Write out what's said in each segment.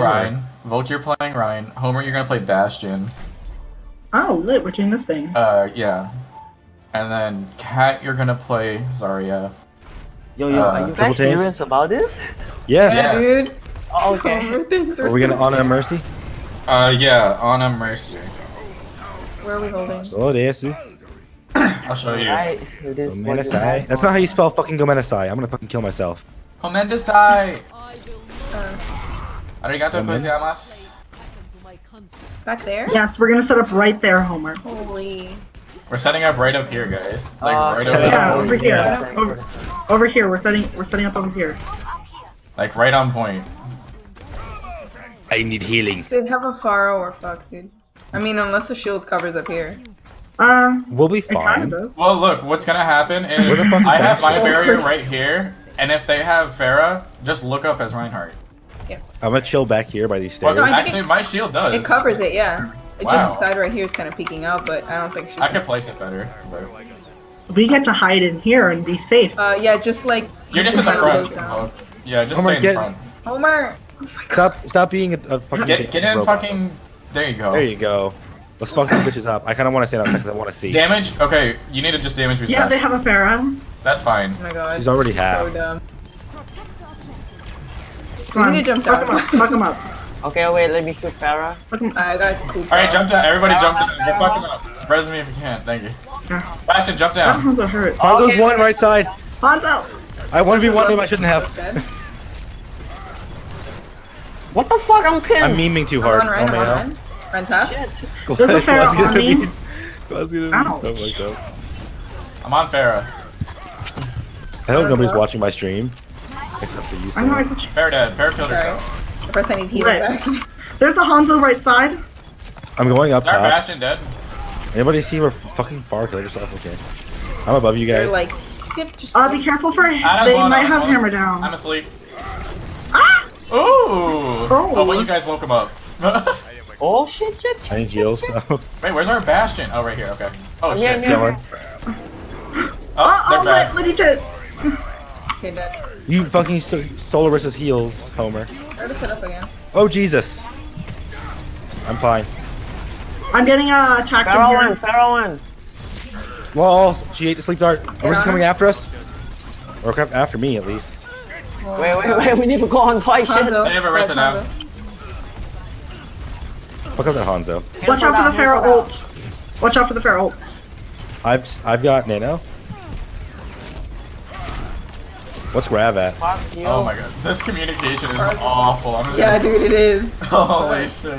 Rein. Volk, you're playing Rein. Homer, you're gonna play Bastion. Oh, lit. We're doing this thing. Uh, yeah. And then Kat, you're gonna play Zarya. Yo, yo, Uh, are you guys serious about this? Yes. Yeah. Dude. Oh, okay. Homer we're Are we gonna honor mercy? Uh, yeah, honor Mercy. Where are we holding? Oh, yes. I'll show you. Alright, it is what it is. Gomenasai. That's not how you spell fucking Gomenasai. I'm gonna fucking kill myself. Komendasai! Uh, Arigato Gomen. gozaimasu. back there? Yes, we're gonna set up right there, Homer. Holy. We're setting up right up here, guys. Like, Uh, right over Yeah, here. over here. Yeah. Over, over here. We're setting. We're setting up over here. Like, right on point. I need healing. They have a Pharah or fuck, dude. I mean, unless the shield covers up here. Uh, We'll be it kind fine. of does. Well, look, what's gonna happen Where is the fuck is I have my barrier right here, and if they have Pharah, just look up as Reinhardt. I'm gonna chill back here by these stairs. I think actually, my shield does. It covers it, yeah. It Wow. just the side right here is kind of peeking out, but I don't think she. I can place it better. But... We get to hide in here and be safe. Uh, yeah, just like. You're just in the of front. goes Yeah, just Homer, stay in get- front. Homer. Stop, stop being a, a fucking. Get, get in robot. fucking. There you go. There you go. Let's fuck these bitches up. I kind of want to stand outside because I want to see. Damage? Okay, you need to just damage these Yeah, they have a Pharah. That's fine. Oh my god. She's already so half. dumb. Come on. need to jump fuck down. him up. Fuck him up. Okay, oh, wait, let me shoot Pharah. Fuck him. I got cool. Alright, jump down. Everybody jump down. Go fuck him up. Res me if you can. Thank you. Yeah. Bastion, jump That down. Hanzo hurt. Hanzo's Okay. one right side. Hanzo! I one v one him. I shouldn't have. Dead. What the fuck? I'm pinned. I'm memeing too I'm hard. on Ren, oh, I'm on. Ren. Ren top. Shit. There's a Pharah on me. Glaz gonna Ouch. be so fucked up. I'm on Pharah. I hope Hanzo? nobody's watching my stream. Except for you. I know I Sam. put dead. Pharah killed Sorry. herself. First I need healing Right. back. There's a Hanzo right side. I'm going up Is our. Bastion dead? Anybody see where fucking far kill yourself? Okay. I'm above you They're guys. like. "Yep, just Uh, be careful for. Ana's They one, might Ana's have one. hammer down. I'm asleep. Ah! Ooh! Oh, Oh. well, you guys woke him up. Oh shit, shit, shit. I need heals though. Wait, where's our Bastion? Oh, right here. Okay. Oh, Yeah, shit. yeah. Chilling. Oh, Oh, they're oh, back. let, let it. Okay, dead. You fucking st- stole Orisa's heals, Homer. Try to set up again. Oh Jesus. I'm fine. I'm getting uh, attacked in Pharah here. one, Pharah one. Well, she ate the sleep dart. Orisa's on coming after us. Or after me at least. Wait, wait, wait, we need to go on fight shit. Hanzo. They have a Guys, rest now. Hanzo. Fuck up that Hanzo. Watch out for the Pharah ult. Watch out for the Pharah ult. I've I've got Nano. What's Grav at? Oh my god. This communication is awful. I'm Yeah, dude, it is. Holy shit.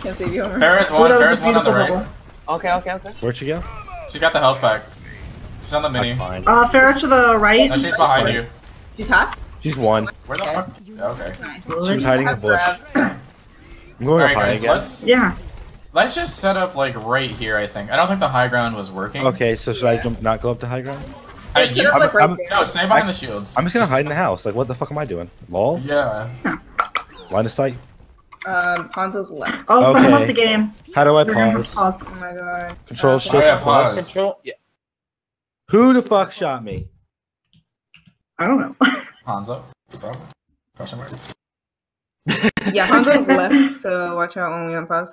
Can't save you, Homer. Ferris one, that Ferris one on the right. bubble. Okay, okay, okay. Where'd she go? She got the health pack. She's on the mini. That's fine. Uh, Pharah to the right. No, she's behind you. She's hot? She's one. Where the Okay. fuck? Okay. Nice. She was hiding in a Have bush. grab. I'm going up high guys, again. let's Yeah. let's just set up like right here, I think. I don't think the high ground was working. Okay, so should I jump, not go up to high ground? Hey, you, up, like, right I'm- no, stay behind the shields. I'm just gonna hide in the house. Like, what the fuck am I doing? Lol? Yeah. Line of sight? Um, Hanzo's left. Oh, someone left the game. How do I We're pause? pause. Oh my god. Control Uh, shift Oh, yeah, plus. pause. Control. Yeah. Who the fuck shot me? I don't know. Hanzo. Bro. Question mark. Yeah, Hanzo's left, so watch out when we unpause.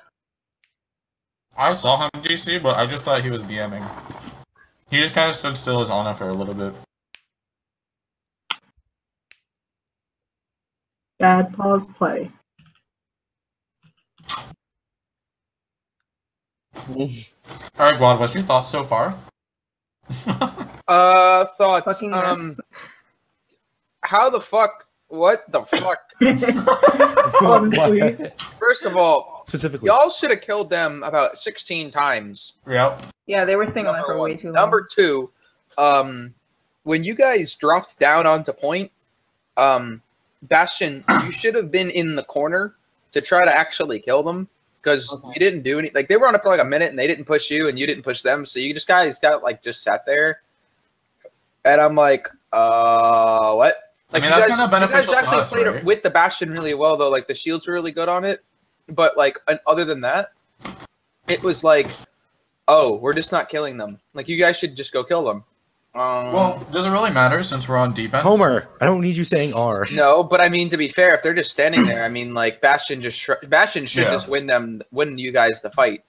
I saw him DC, but I just thought he was BMing. He just kind of stood still as Ana for a little bit. Bad pause play. Alright, Guad, what's your thoughts so far? Uh, thoughts. Fucking um, mess. how the fuck? What the fuck? Honestly. First of all, Specifically. y'all should have killed them about 16 times. yep. Yeah, they were singling Number for one. way too long. Number two, um, when you guys dropped down onto point, um, Bastion, you should have been in the corner to try to actually kill them because Okay. you didn't do any. Like they were on it for like a minute and they didn't push you and you didn't push them, so you just guys got like just sat there. And I'm like, uh, what? I mean, you that's guys- kinda beneficial You to guys actually us, played right? it with the Bastion really well though. Like the shields were really good on it, but like and other than that, it was like, oh, we're just not killing them. Like you guys should just go kill them. Um, Well, does it really matter since we're on defense? Homer, I don't need you saying R. no, but I mean to be fair, if they're just standing there, I mean like Bastion just sh- Bastion should Yeah. just win them, win you guys the fight.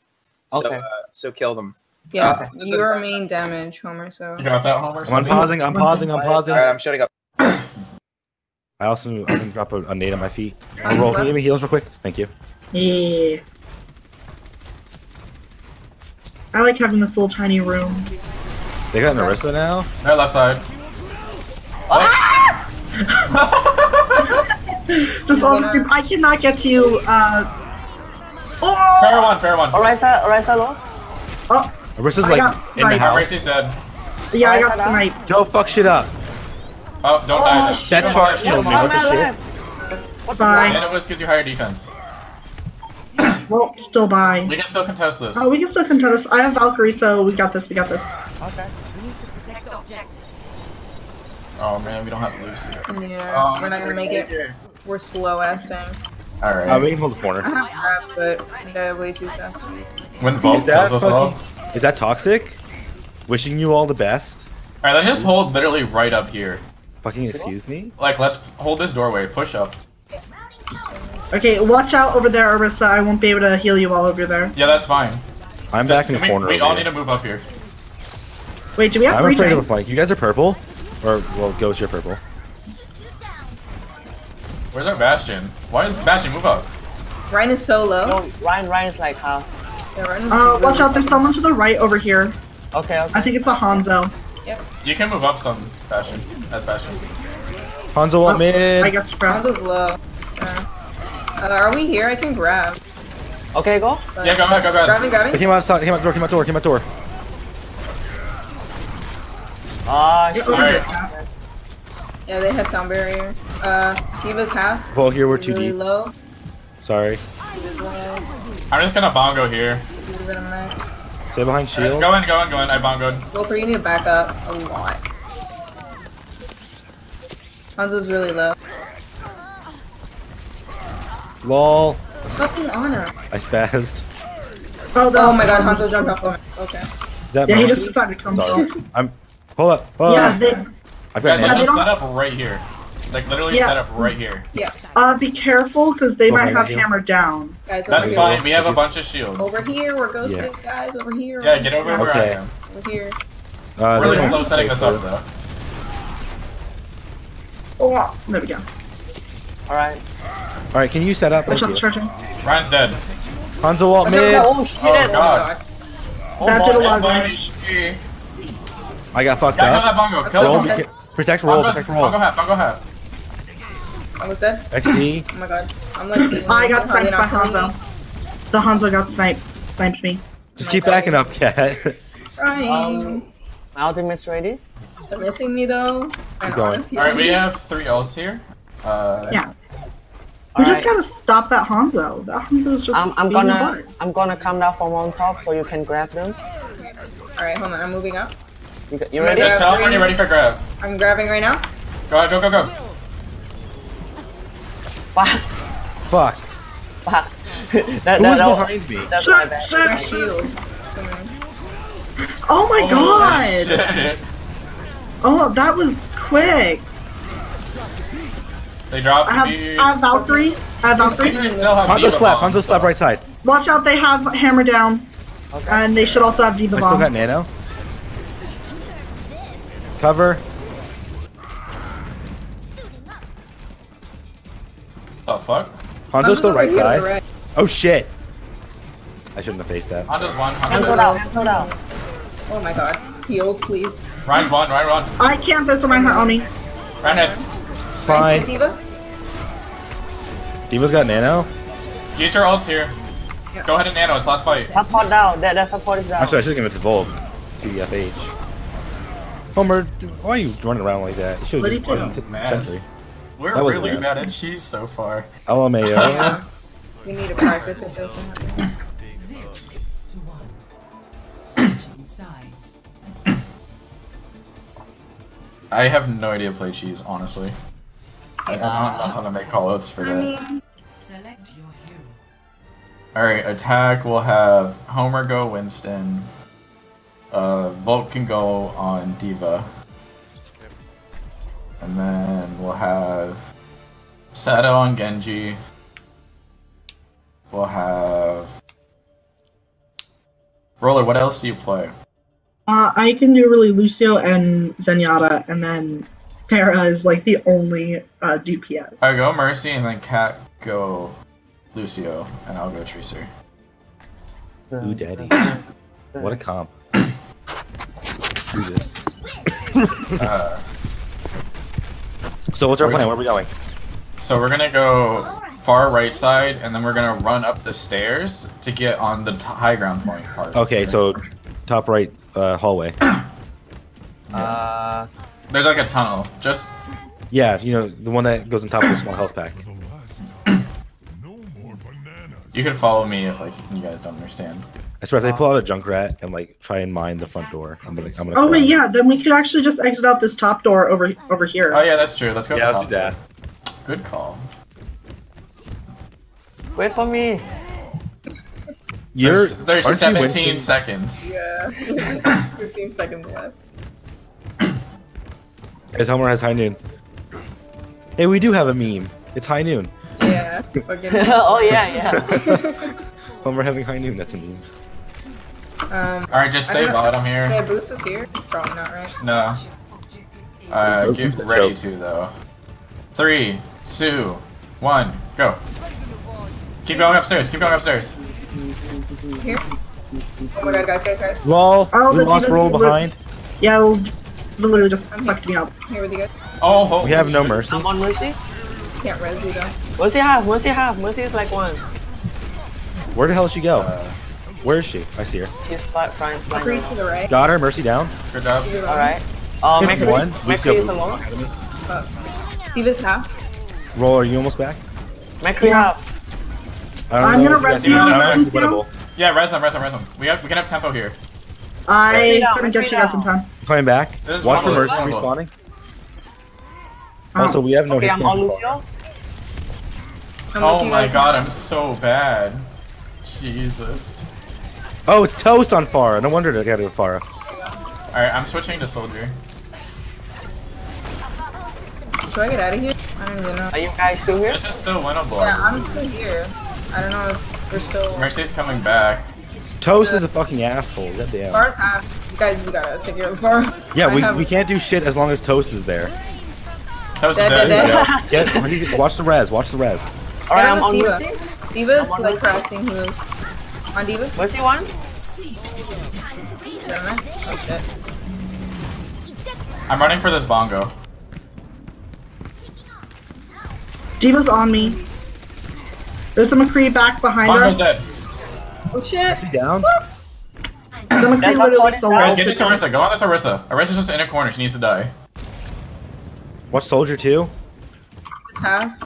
So, Okay. uh, so kill them. Yeah, Okay. you're main damage, Homer. So You got that, Homer? I'm unpausing, I'm pausing, I'm pausing. All right, I'm shutting up. I also I can drop a, a nade on my feet. Um, roll, what? can you give me heals real quick? Thank you. Yeah. I like having this little tiny room. They got Narissa now? Right, left side. Just all the I cannot get to you. Uh. Oh! Fair one, fair one. Alright, sir. Alright, sir. low. oh! Narissa's I like got in the house. Racy's dead. Yeah, I got Alright, sir. sniped. Don't fuck shit up. Oh, don't die. That charge killed me. What the shit? What the Bye. And it was gives you higher defense. Well, still bye. We can still contest this. Oh, we can still contest this. I have Valkyrie, so we got this. We got this. Okay. Oh man, we don't have Lucy. yeah, Oh, we're not gonna make it. We're slow ass tank. Alright. Uh, we can hold the corner. I have grab, but I died way too fast. when Vault Is that, kills us all. is that toxic? Wishing you all the best. Alright, let's just hold literally right up here. Fucking excuse me? Like, let's hold this doorway. Push up. Okay, watch out over there, Orisa. I won't be able to heal you all over there. Yeah, that's fine. I'm back in the we, corner. We all here. need to move up here. Wait, do we have I'm three afraid of a tanks? flank. You guys are purple? Or, well, Ghost, you're purple. Where's our Bastion? Why is Bastion move up? Rein is so low. No, Rein, Rein's like half. Yeah, Rein is Uh, really watch out. There's someone to the right over here. Okay, okay. I think it's a Hanzo. Yep. You can move up some, Bastion. That's Bastion. Hanzo Oh, up mid. I guess crap. Hanzo's low. Yeah. Uh, are we here? I can grab. Okay, go. but- Yeah, go ahead, go ahead. Grabbing, They grabbing. came outside, came out door, came out door, came out door. Ah, You're shit. over Alright. here. Yeah, they have sound barrier. Uh, Diva's half. Well, here we're too really deep. low. Sorry. Diva's low. I'm just gonna bongo here. Diva's in a mech. Stay behind Alright, shield. go in, go in, go in. I bongoed. Wilker, you need to back up a lot. Hanzo's really low. Lol. Fucking honor. I spazzed. Oh, the, Oh my god, Hanzo jumped off the mech. Okay. Is that Yeah, he just decided to come. Sorry. I'm. Hold up. Hold Yeah, up. they, I've got Guys, let's they nano. just don't- set up right here. Like, literally Yeah. set up right here. Yeah. uh, be careful because they Oh, might have you. hammer down. Guys, over That's here. fine. We have a bunch of shields. Over here, where Ghost Yeah. guys. Over here. Yeah, get over where I am. Over here. Uh, Really slow setting this up, though. Oh, there we go. Alright. All right, can you set up? Watch Thank out, you. charging. Rein's dead. Hanzo up Watch out, mid. Oh, shit. Oh, God. my god. Oh, That did a lot of damage. I got fucked kill up. that bongo. Kill Roll, the Okay. beca- protect roll, bongo. protect Bongo roll. half, bongo half. Almost dead. XP. Oh my god. I'm like. I got sniped by Hanzo. me? The Hanzo got sniped. Sniped me. Just my keep God. backing up, cat. Rein. Um, My ultimate's ready. They're missing me though. And going. Alright, we have three ults here. Uh, Yeah. We just Alright. gotta stop that Hanzo. That Hanzo's just I'm, I'm gonna bard. I'm gonna come down from on top so you can grab them. Alright, hold on. I'm moving up. You, you Oh ready? God. Just tell them when you're ready for grab. I'm grabbing right now. Go ahead, go, go, go. Fuck. Fuck. Fuck. that, Who that, was that, behind me? that's my Shit, bad. shit, My shit. shields. Oh my Holy god! shit. Oh, that was quick. They dropped I have, me. I have Valkyrie. I have Valkyrie. They still have Hanzo Diva slap. bombs, Hanzo slap so- right side. Watch out, they have hammer down. Okay. And they should also have Diva I still got nano. Cover. The fuck? Hanzo's still right here to the side. right. Oh shit. I shouldn't have faced that. Hanzo's one. Hands Hanzo's it out, hands out. Oh my god. Heals, please. Rein's one. Rein, run. I can't this Reinhardt on me. Rein hit. It's fine. hit Diva. Diva's got nano. Get your ults here. Yeah. Go ahead and nano. It's last fight. Support down. That, that support is down. Actually, I should have given it to Volk. TFH. Homer, why are you running around like that? You should have just do? put Man, Sentry. we're That really bad at cheese so far. LMAO. We need to practice it though. I have no idea to play cheese, honestly. I don't know how to make callouts for I that. mean, Select your hero. Alright, attack We'll have Homer go Winston. Uh, Volt can go on Diva. And then we'll have Sato on Genji. We'll have Roller. What else do you play? Uh, I can do really Lucio and Zenyatta, and then Para is like the only uh, DPS. I go Mercy, and then Cat go Lucio, and I'll go Tracer. Ooh, daddy. What a comp. Do this. Uh, So what's our plan? Where are we going? so we're gonna go far right side, and then we're gonna run up the stairs to get on the t- high ground point part. Okay, so top right uh, hallway. Uh, there's like a tunnel. Just Yeah, you know the one that goes on top of the small health pack. you can follow me if like you guys don't understand. I swear, if they pull out a Junkrat and like try and mine the front door, I'm gonna. I'm gonna. Oh wait, cry. yeah. Then we could actually just exit out this top door over over here. Oh yeah, that's true. Let's go. Yeah, to let's do top that. Good call. wait for me. You're. There's, there's aren't you 17 Winston? seconds. Yeah. 15 seconds left. Because Homer has high noon. Hey, we do have a meme. It's high noon. Yeah. Oh yeah, yeah. Homer having high noon. That's a meme. Um, All right, just stay don't know- bottom Can I boost is here? Probably not, right? No. Uh, get ready to though. Three, two, one, go. Keep going upstairs. Keep going upstairs. Here. Oh my god, guys, guys, guys. Lol. Oh, we lost roll behind. Yeah, it'll literally just fucked me up. Here with you guys. Oh, We have no mercy. I'm on Mercy. Can't res you though. Mercy half, Mercy half. Mercy is like one. Where the hell did she go? Uh, Where is she? I see her. She's fly, flying, flying. Three to the right. Got her. Mercy down. good job. All right. Uh, Hit McCree, one. McCree Lucio is alone. Diva's half. Roll. Are you almost back? McCree Yeah. half. I don't I'm know gonna if you guys res you have- on I don't know if it's Lucio. winnable. Yeah, res them, res them, res them. We have, we can have tempo here. I Three down, couldn't get you guys in time. Coming back. This Watch for Mercy is respawning. Oh. Also, we have no Okay, hit I'm on scan. Lucio. I'm Oh with you my guys. god, I'm so bad. Jesus. Oh, it's toast on Pharah. No wonder they got it with Pharah. Alright, I'm switching to soldier. Do I get out of here? I don't even know. Are you guys still here? This is still winnable. Yeah, I'm still here. I don't know if we're still. Mercy's coming back. Toast is a fucking asshole. Goddamn. Far's half. You guys, we gotta take care of Far. Yeah, I we, have- we can't do shit as long as Toast is there. Toast is Dead, dead, dead. dead. Get, ready watch the res. Watch the res. All right, I'm on Diva. Mercy. Diva's I'm on like Mercy. harassing heals. On Diva? Mercy one. Damn it. Oh shit. I'm running for this bongo. Diva's on me. There's a McCree back behind Bongo's us. dead. Oh shit. Down. The McCree That's not literally point stole down. Guys, all get to shit. Orisa. Go on this Orisa. Orisa's just in a corner. She needs to die. What Soldier two? Just half.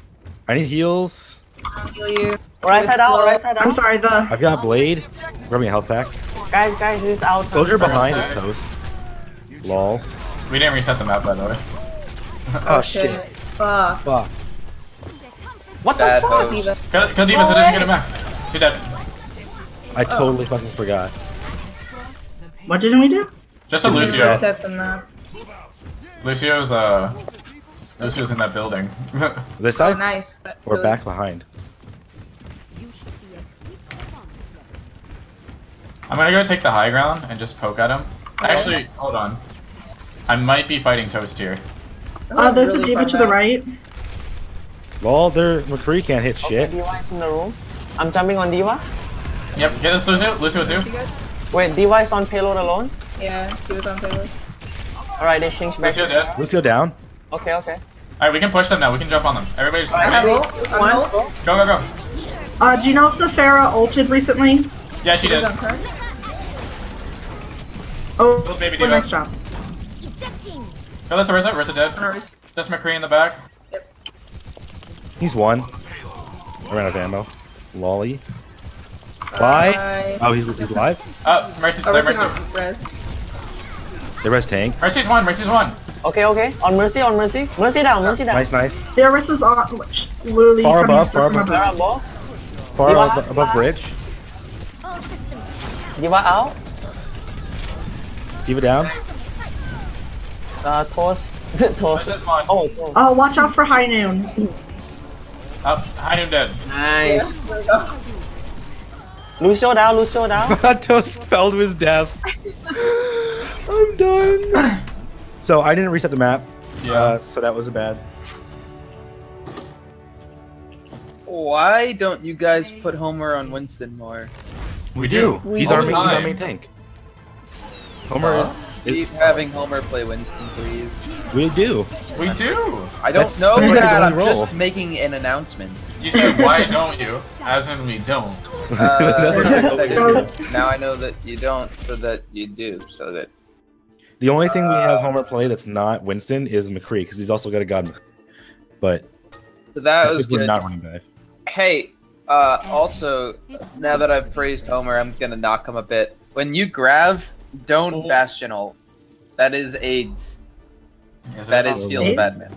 I need heals. I'll heal you. Right side out. Right side I'm sorry, the I've got Blade. Grab me a health pack. Guys, guys, this is out. Soldier behind is dead. Toast. Lol. We didn't reset the map, by the way. Oh Shit. shit. Fuck. Fuck. What the Bad fuck? host. Diva. Kill, kill Diva so it doesn't get him back. He's dead. I totally fucking forgot. what didn't we do? Just a Didn't Lucio. reset the. Lucio's, uh... Lucio's in that building. This Oh, side? nice. Or back behind? I'm gonna go take the high ground and just poke at him. Actually, hold on. I might be fighting Toast here. Uh, there's Really a Diva to the right. Lol, their McCree can't hit Okay, shit. Diva is in the room. I'm jumping on Diva. Yep, get this Lucio. Lucio too. You guys? Wait, Diva is on payload alone. Yeah, Diva's on payload. All right, they change back. Lucio dead. Lucio down. Okay, okay. Alright, we can push them now. We can jump on them. Everybody just... I have Go, ult. I'm ult. go, go. Uh, do you know if the Pharah ulted recently? Yeah, she did. Diva's on turn. Oh, Little baby what a nice job. Go, that's Orisa. Orisa dead. On a res- Just McCree in the back. Yep. He's one. I ran out of ammo. Lolly. Bye. Bye. Oh, he's, he's live? Uh, Mercy. Oh, there, Mercy. not res. The res tanks. Mercy's one. Mercy's one. Okay, okay. On Mercy, on Mercy. Mercy down, Mercy down. Nice, nice. The Orisa's on. Literally Far coming above, far above. Diva above. Far Diva- above, above bridge. Diva out. Diva down. Uh, toss. Toss. is one. Oh, toss. Oh, watch out for High Noon. Oh, high noon dead. Nice. Lucio down, Lucio down. Toast fell to his death. I'm done. So I didn't reset the map. Yeah. Uh, so that was bad. Why don't you guys put Homer on Winston more? we do. We He's do. our, main, he's our main tank. Homer Uh, is, is having Homer play Winston, please. we do. We do. I don't That's- know that's that. I'm role. just making an announcement. You said why don't you? As in we don't. Uh, That's yes, I do. now I know that you don't, so that you do, so that. The only thing we have Homer play that's not Winston is McCree because he's also got a god. But So that I was think good. not running back. Hey, uh, also, now that I've praised Homer, I'm gonna knock him a bit. When you grab, don't Bastion ult. That is AIDS. Is That it is? Field of Bad Man.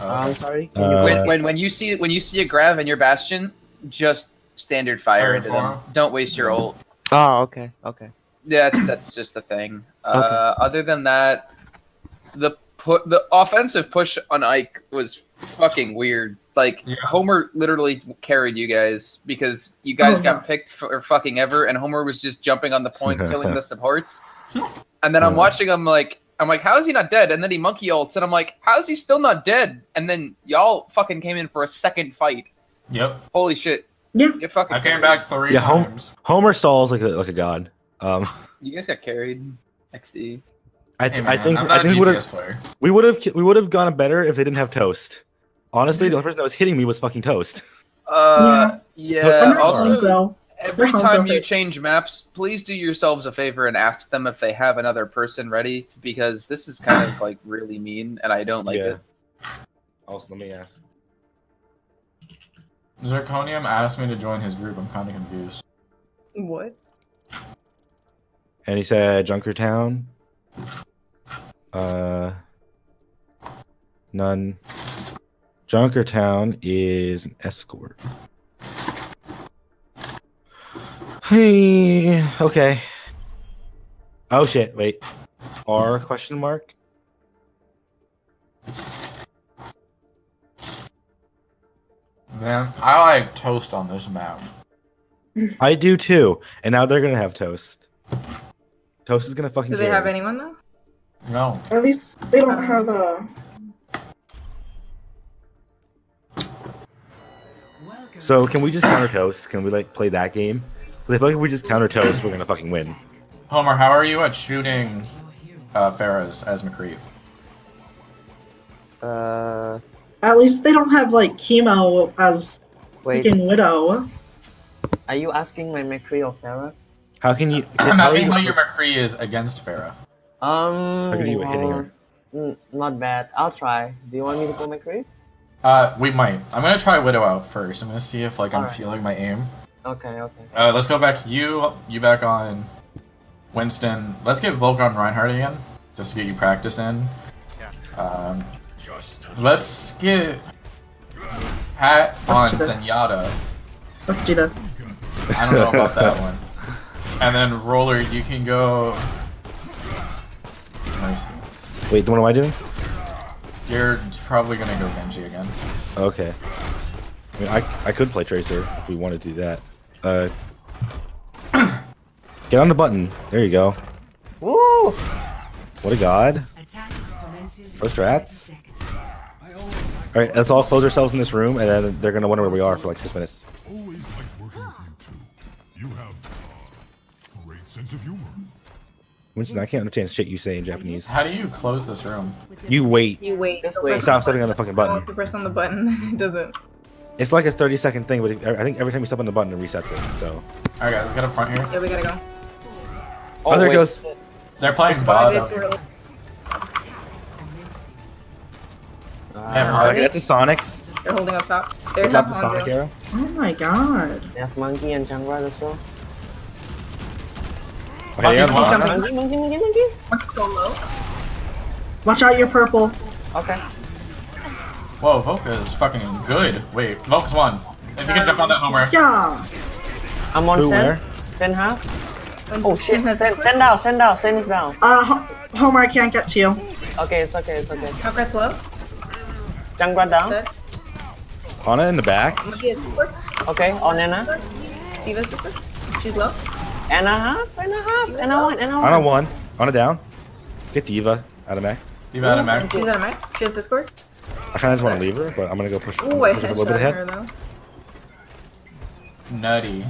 I'm sorry. Uh, when, when when you see when you see a grav and your Bastion, just standard fire Fire into them. Don't waste your ult. Oh, okay, okay. Yeah, that's that's just a thing. Uh, Other than that, the put the offensive push on Ike was fucking weird. Like Yeah. Homer literally carried you guys because you guys Oh, got no. picked for fucking ever, and Homer was just jumping on the point, killing the supports. And then I'm watching him like I'm like, how is he not dead? And then he monkey ults, and I'm like, how is he still not dead? And then y'all fucking came in for a second fight. Yep. Holy shit! Yeah. Get fucking. I came carried. back three Yeah, home- times. Homer stalls like a like a god. Um, You guys got carried. XD. I, Hey, th- man, I think I'm I think a we would have we would have we would have gone better if they didn't have toast. Honestly, the only person that was hitting me was fucking toast. Uh, yeah. I'm not also, though. Every time you change maps, please do yourselves a favor and ask them if they have another person ready, because this is kind of like really mean, and I don't like Yeah. it. Also, let me ask. Zirconium asked me to join his group. I'm kind of confused. What? And he said Junkertown. Uh, none. Junkertown is an escort. Hey, okay. Oh shit! Wait. R question mark. Man, I like toast on this map. I do too. And now they're gonna have toast. Toast is gonna fucking. Do they have carry. anyone though? No. At least they don't have a. So can we just counter toast? Can we like play that game? 'Cause I feel like if we just counter toast, we're gonna fucking win. Homer, how are you at shooting your uh, Pharah's as McCree? Uh, At least they don't have like chemo as wait. freaking widow. Are you asking my McCree or Pharah? How can you? I'm how asking you- how your McCree is against Pharah. Um, How good are you at hitting her? mm, Not bad. I'll try. Do you want me to go McCree? Uh, we might. I'm gonna try Widow out first. I'm gonna see if like I'm Alright. feeling my aim. Okay, okay. Uh, let's go back. You, you back on Winston. Let's get Volk on Reinhardt again, just to get you practice in. Yeah. Um, let's get Pat on Let's Zenyatta. Let's do this. I don't know about that one. And then Roller, you can go. Mercy. Wait, what am I doing? You're probably gonna go Genji again. Okay. I mean, I, I could play Tracer if we wanted to do that. Uh, get on the button. There you go. Woo! What a god. Attack commences in First rats. All right, let's all close ourselves in this room, and then they're gonna wonder where we are for like six minutes. Always liked working with you too. You have uh, great sense of humor. Winston, I can't understand shit you say in Japanese. How do you close this room? You wait. You wait. Just wait. Stop stepping on the fucking button. If you press on the button, it doesn't. It's like a 30 second thing, but I think every time you step on the button, it resets it. So. Alright, guys, get up front here. Yeah, we gotta go. Oh, there it wait. goes. They're playing I bot. did too early. Attack commencing. I have Uh, that's a Sonic. They're holding up top. They Good have job, the Sonic Hanzo. arrow. Oh my god. they have Monkey and Jangwa as well. Okay, Monkey's yeah, one. jumping. Monkey, monkey, monkey, monkey. Monkey's so low. Watch out, your purple. Okay. Whoa, Volka is fucking good. Wait, Volka's one. If you can jump on that Homer. Yeah. I'm on Who, Zen. where? Zen half. Oh shit! Zen has Send, Discord. send down, send down, send is down. Uh, Ho- Homer, I can't get to you. Okay, it's okay, it's okay. Junkrat's low. Junkrat down. Dead. Ana in the back. Monkey has Discord. Okay, on Ana. Diva's Discord. She's low. Ana half, Ana half, Ana one, Ana one. Ana one. Ana down. Get Diva out of mech. Diva out of Mac. She's out of mech. She has Discord. I kind of just want to leave her, but I'm gonna go push, Ooh, I push her a little bit ahead. her though. Nutty.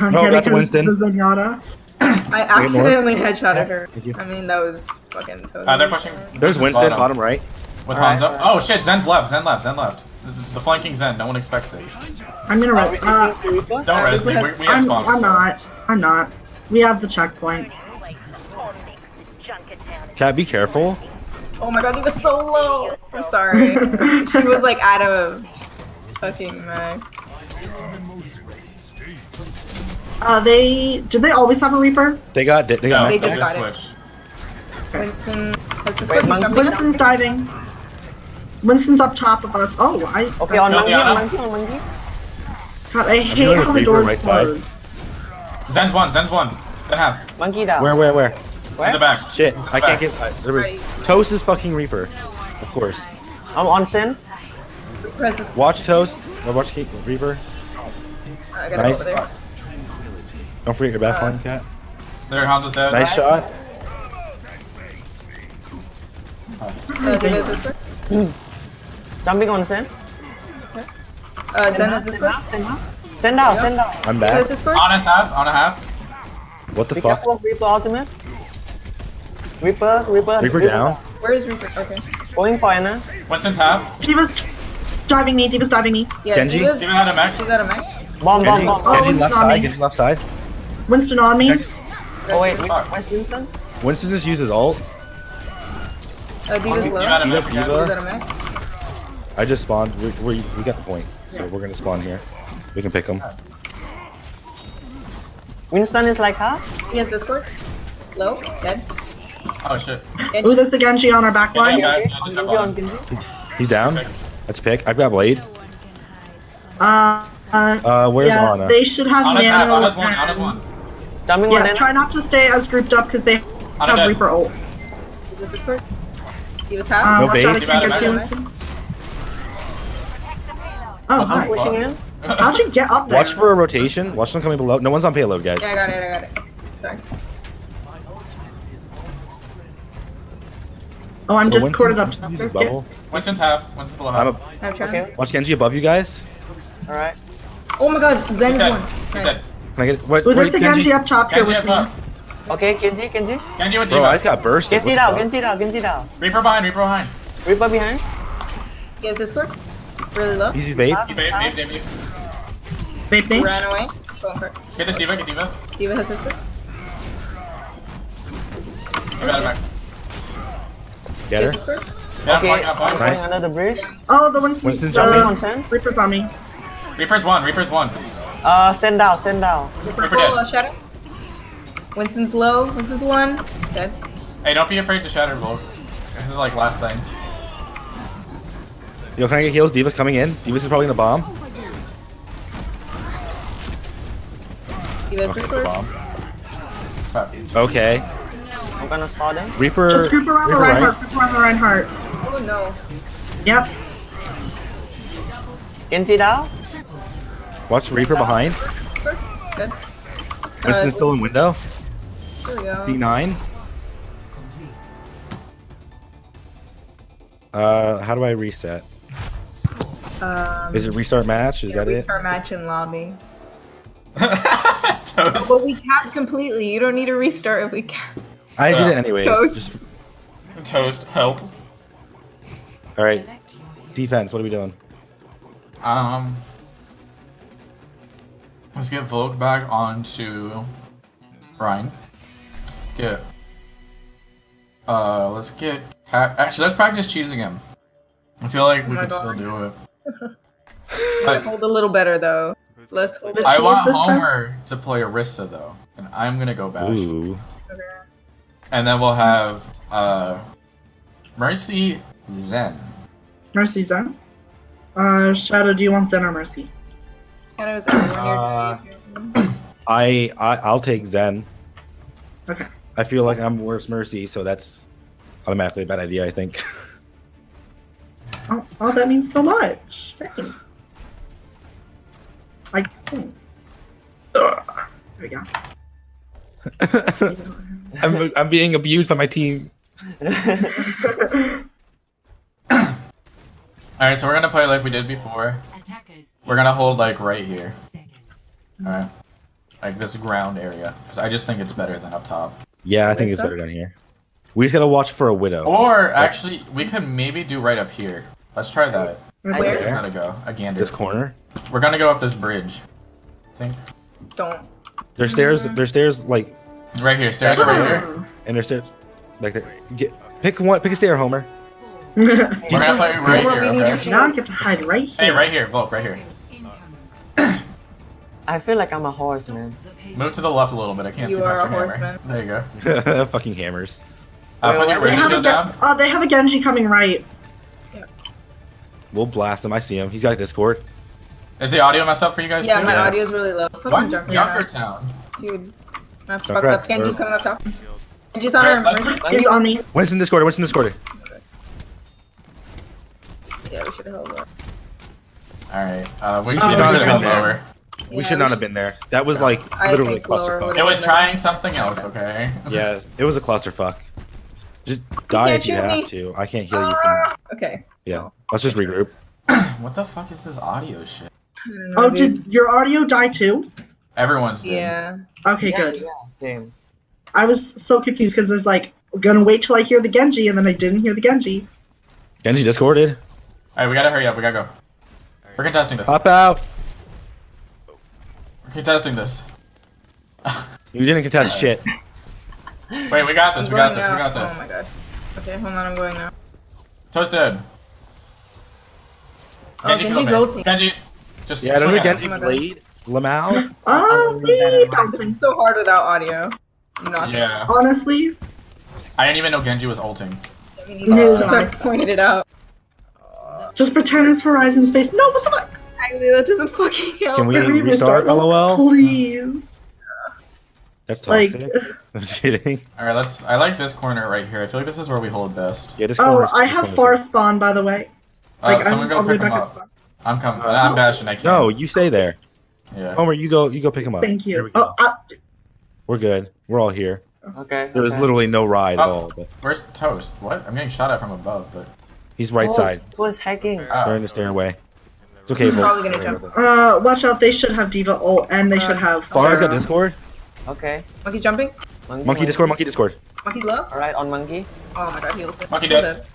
I'm No, that's Winston. The Zenyatta. I more? accidentally headshotted her. I mean, that was fucking totally. Uh, they're pushing. There's Winston, bottom right. With Alright, Hanzo. Oh shit, Zen's left, Zen left, Zen left. It's the flanking Zen, no one expects it. I'm gonna Are we run. Uh, taking the Reaper? Don't Uh, res me, we, we has- have I'm, spawns. I'm not. I'm not. We have the checkpoint. Cat, be careful. Oh my god, he was so low. I'm sorry. she was like out of fucking mech. Uh, they did they always have a Reaper? They got they got No, They just just got it. switched. Winston has Discord. Wait, He's Monkey- jumping down. Winston's diving. Winston's up top of us. Oh, I. Okay, on Kill monkey, on monkey, on monkey. God, I hate how the doors right close. Zen's one, Zen's one. Zen half. Monkey down. Where where where? Where? In the back. Shit, the I can't get. I, there was Toast is fucking Reaper, of course. I'm on Sin. Watch Toast. Or watch Kate Reaper. I gotta Nice. go over there. Don't forget your back line, cat. There, Hanzo's dead. Nice shot. Uh, Diva has Discord. Jumping on Sin. Uh, Zen has Discord. Send down, send down. I'm back. On his half, on a half. What the Be fuck? careful of Reaper ultimate. Reaper, Reaper. Reaper down. Where is Reaper? Okay. Going for Ana. Winston's half. Diva's diving me. Diva's diving me. Yeah, Genji? Diva's. Even had a mech. She's at a mech. Bomb, bomb, Genji, bomb. Oh, Genji left side. Genji left side. Winston on me. Oh wait, Fuck. where's Winston? Winston just uses ult. Uh, Diva's low. had a Diva. Diva. A mech. I just spawned. We, we, we got the point. So we're gonna spawn here. We can pick them. Winston is like half. He has Discord. Low. Dead. Oh shit. Ooh, there's a Genji on our back line. yeah. Okay, just on have Genji, on on. Genji. He's down. Fix. Let's pick. I've got blade. Uh, uh, Uh, where's yeah, Ana? they should have Ana's nano. Ana's one, and- Ana's one. Jumping on Yeah, Ana. try not to stay as grouped up because they Ana have dead. Reaper ult. Diva's Discord. Diva's half. Uh, No watch out, I bait. can't get to Diva, Winston. Oh, I'm hi. pushing in. How'd you get up there? Watch for a rotation. Watch them coming below. No one's on payload, guys. Yeah, I got it. I got it. Sorry. Oh, I'm So just corded up. Winston top. uses Okay. bubble. Winston's half. Winston's below I'm half. a, I have Okay. watch Genji above you guys. All right. Oh my god, Zen's one. He's Nice. Can I get what? Ooh, there's wait, the Genji up top here with up me. top. Okay, Genji, Genji. Genji with Bro, I just got bursted. Genji What down. Genji down, Genji down. Reaper behind, Reaper behind. Reaper behind. He has Discord. Really low. Easy vape. He vape, vape, vape, vape. Vape me. Ran away. Going for it. Get this Diva, get Diva. Diva has Discord. You got it back. He Get her. Discord. Yeah, I'm Okay, I'm point. Nice. under the bridge. Oh, the Winston. Winston the jumping on Zen. Reaper's on me. Reaper's one, Reaper's one. Uh, send down, send down. Reaper Full, uh, dead. shadow. Winston's low. Winston's one. Dead. Hey, don't be afraid to shatter, Volk. This is like last thing. Yo, can I get heals? Diva's coming in. Diva's is probably gonna bomb. Diva has Okay, Discord. bomb. Okay. I'm gonna start them. Reaper. Just group around the Reaper right. Reinhardt. Group around the Reinhardt. Oh no. Yep. Genji down. Watch Reaper behind. Discord. Dead. Winston's Uh, still in window. Here we go. C9. Uh, how do I reset? Um, Is it restart match? Is that it? restart match in lobby. Toast. But we capped completely. You don't need to restart if we cap. I did it anyways. Toast. Just, Toast. Help. all right. Defense. What are we doing? Um. Let's get Volk back onto Rein. Get. Uh, let's get. Cat. Actually, let's practice choosing him. I feel like we my could God. still do it. I hold a little better though. Let's hold it. I Cheese want this time? Homer to play Orisa though, and I'm gonna go Bash. Ooh. And then we'll have uh, Mercy Zen. Mercy Zen. Uh, Shadow, do you want Zen or Mercy? Shadows everywhere. Uh, I, I I'll take Zen. Okay. I feel like I'm worse Mercy, so that's automatically a bad idea. I think. Oh, oh, that means so much. Thanks. I. Ugh. There we go. I'm I'm being abused by my team. Alright, so we're gonna play like we did before. We're gonna hold like right here. Alright. Like this ground area. Because I just think it's better than up top. Yeah, I think Think it's better down here. We just gotta watch for a widow. Or actually, we could maybe do right up here. Let's try that. Where? Let's Where? give that a go. A gander. This corner. We're gonna go up this bridge. I think. Don't. There's stairs. There's stairs like, Right here. Stairs are right here. and there's stairs like there. Get pick one. Pick a stair, Homer. We're gonna play right here, need okay? now I get to hide right here. Hey, right here. Volk, right here. I feel like I'm a horse, man. The payload. Move to the left a little bit. I can't You see are past a your hammer. horseman. There you go. Fucking hammers. Uh, put your wait, They have, a shield Gen- down. uh, they have a Genji coming right. We'll blast him. I see him. He's got Discord. Is the audio messed up for you guys Yeah, too? my Yeah. audio's really low. What? Fucking jump Younger right Town. Dude. I fucked Junkrat, up. Genji's where- coming up top. Genji's on her Alright, mercy. Genji on me. Winston in this Discord. Yeah, we should have held up. Alright. Uh, we Oh, should we have should been have been there. lower. we should not have been there. That was like I literally a think lower clusterfuck. It was trying something else, okay? Yeah, it was a clusterfuck. Just die can't if you have me. to. I can't heal you. From... Okay. Yeah, let's just regroup. what the fuck is this audio shit? I don't know, Oh, did your audio die too? Everyone's did. Yeah. Okay, yeah, good. Yeah, same. I was so confused because I was like, gonna wait till I hear the Genji, and then I didn't hear the Genji. Genji discorded. Alright, we gotta hurry up. We gotta go. We're contesting this. Hop out. We're contesting this. You didn't contest shit. Wait, we got this. I'm We got going this. We got this. Oh my god. Okay, hold on, I'm going now. Toast dead. Oh, Genji Genji's killed ulting. Genji, just Yeah, I don't swing know at Genji him. Oh Oh my God. played. Lamau. Oh, me This is so hard without audio. I'm not. Yeah. Honestly, I didn't even know Genji was ulting. I mean, Neither that's why I. I pointed it out. just pretend it's Horizon Space. No, what the fuck? Actually, that doesn't fucking help. Can we restart? restart? LOL. Please. That's Like, toxic. I'm just kidding. Alright, let's. I like this corner right here. I feel like this is where we hold best. Yeah, this oh, corner's- I this have corner's- far spawn, by the way. Uh, Like, someone I'm go all the pick him back at up. spawn. I'm coming. I'm bashing. I can't. No, you stay there. Yeah. Homer, you go. You go pick him up. Thank you. we go. Oh, uh, We're good. We're all here. Okay. There was okay. literally no ride at Oh. all. But Where's Toast? What? I'm getting shot at from above, but. he's right Toast- side. Toast hacking. Oh. They're in the stairway. It's okay. Vol. Probably gonna jump. uh, watch out. They should have Diva ult, and they should have. Far's got Discord. Okay. Monkey's jumping. Monkey Discord. Monkey Discord. Monkey's low. Alright, on monkey. Oh my god, he ulted. Monkey So dead.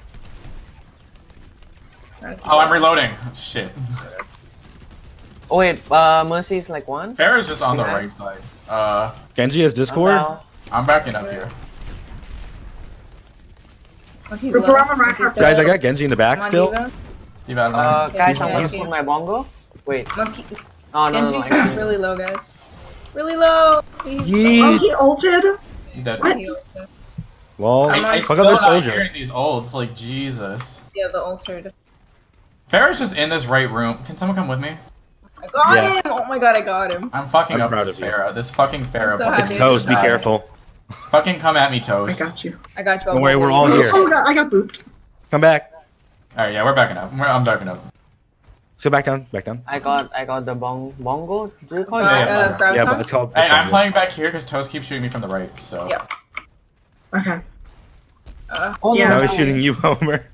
Oh, I'm reloading. Shit. Oh wait, uh, Mercy's like one. Pharah's just on the Yeah. right side. Uh, Genji has Discord. Now, I'm backing up here. Monkey's Rip low. around the rack, Monkey's rip Guys, I got Genji in the back on, still. Diva. Diva, I don't know. Uh, Yeah, guys, yeah, someone yeah. put my bongo. Wait. Monkey. Oh no, no, no. Genji's really low, guys. Really low. He's Yeet. Oh, he ulted. He's dead. What? He ulted. Well, Come I, on. I fuck still up their not soldier. hearing these ults. Like Jesus. Yeah, the altered. Pharah's just in this right room. Can someone come with me? I got Yeah. him! Oh my god, I got him. I'm fucking I'm up proud this of you. Pharah. This fucking Pharah. so it's It's toast. Be careful. Fucking come at me, Toast. I got you. I got you. Don't worry, we're all here. Oh god, I got booped. Come back. All right, yeah, we're backing up. We're, I'm backing up. So back down. Back down. I got, I got the bong, bongo. Do you call it? Uh, Yeah, yeah, uh, yeah. grab Yeah, some? but it's called. Hey, I'm playing back here because Toast keeps shooting me from the right. So. Yeah. Okay. Uh, Oh, Yeah. Now no, he's shooting you, Homer.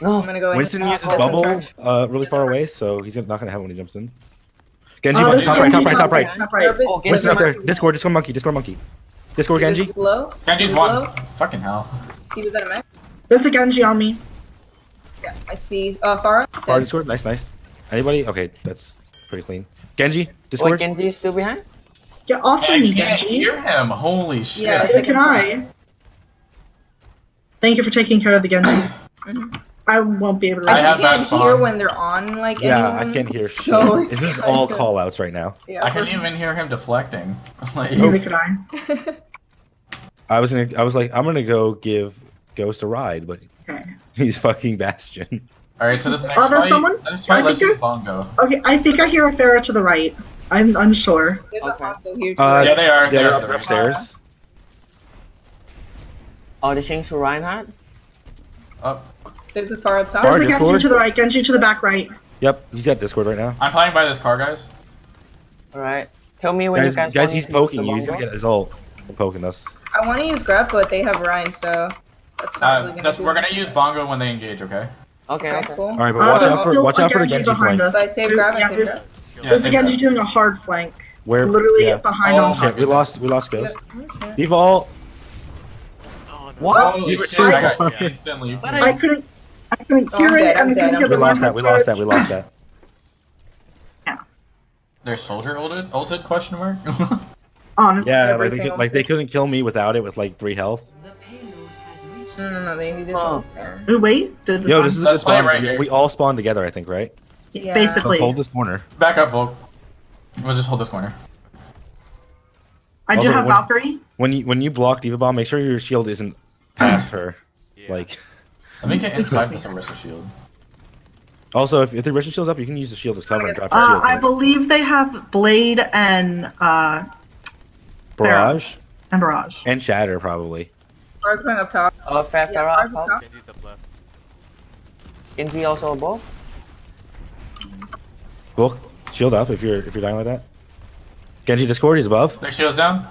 No. I'm gonna go. Winston uses bubble uh, really far away, so he's not gonna have it when he jumps in. Genji, Oh, monkey, there's top right, top right, top right. Top right. Garbage. Oh, Winston up there. Discord, Discord monkey, Discord monkey. Discord He Genji. slow. Genji's one. low. Fucking hell. He was at a max. There's a Genji on me. Yeah, I see. Uh, Pharah. Far Dead. Discord, nice, nice. Anybody? Okay, that's pretty clean. Genji, Discord. Genji is still behind? Get off I of me, can't hear him. Holy shit. Yeah, it's Neither like can a- I. Thank you for taking care of the Genji. Mhm. I won't be able to. I I just can't spawn. hear when they're on like yeah, anyone. I can't hear. So shit. it's This is all kinda- call outs right now. Yeah. I couldn't even hear him deflecting. like, Neither could I. I was gonna, I was like, I'm gonna go give Ghost a ride, but Okay. he's fucking Bastion. All right, so this next Oh, there's fight, someone? This I fight, let's think do Bongo. Okay, I think I hear a Pharah to the right. I'm unsure. There's Okay. a Hanzo here. Uh, yeah, they are. Yeah, they they're up to the right. upstairs. Oh, they changed to Reinhardt? Oh, There's a far up top. Far There's a Genji to the right, Genji to the back right. Yep, he's got Discord right now. I'm playing by this car, guys. Alright. Tell me when Guys, you guys guys, he's me to use poking you. He's gonna get his ult. for poking us. I want to use grab, but they have Rein, so that's not Uh, really gonna that's we're gonna use bongo when they engage. Okay. Okay, Okay, okay. cool. All right, but Uh, watch there's out for watch out for the Genji Genji behind flank. us. So I save grab, I Yeah, save there's, grab. Yeah, there's a Genji doing a hard flank. Where? Literally yeah. behind Oh, on shit. Shit, we lost. We lost Ghost. Yeah. Default. What? Holy were shit! I got far. instantly. I couldn't, I couldn't Oh, hear I'm it, dead, I'm dead, I'm hear the We lost that. We lost that. We lost that. Yeah. Their soldier ulted? Ulted? Question mark. Honestly, Yeah, like they, could, like they couldn't kill me without it with like three health. The payload has reached No, no, no, they needed Oh. to. Ooh, wait, did the Yo, this is a Let's good spawn. right we, here. we all spawned together, I think, right? Yeah. So basically. hold this corner. Back up, Volk. We'll just hold this corner. I do have when- Valkyrie. When you when you block D.Va Bomb, make sure your shield isn't past her. Like, Let me get inside this Orisa shield. also if, if the Rishon shield's up, you can use the shield as cover and drop Uh, your I believe they have Blade and uh Barrage and Barrage. and Shatter probably. Bars going up top. Oh, Fair Yeah, Pharah bars up up top. top. Genji also above. Well, shield up if you're if you're dying like that. Genji Discord, he's above. Their shield's down.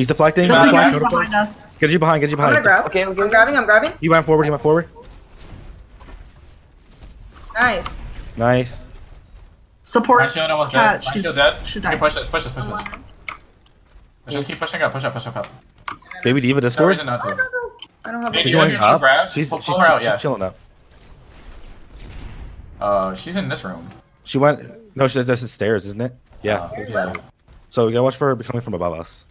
He's deflecting. There's a Back, deflect, Genji notify. behind us. Genji behind. I'm gonna grab. Okay, okay. I'm grabbing, I'm grabbing. He went forward. He went forward. Nice. Nice. Support. Rein shield almost chat, dead. Rein she's- shield dead. she's You dying. can push this. Push this. Push this. Let's just keep pushing up. Push up. Push up. Up. Baby D.Va No Discord. reason not to. I don't have Maybe She's you a have going your up. grab. She's Pull- she's, pull her out, she's yeah. chilling up. Uh, she's in this room. She went. No, she, that's the stairs, isn't it? Yeah. Uh, Yeah. So we gotta watch for her coming from above us.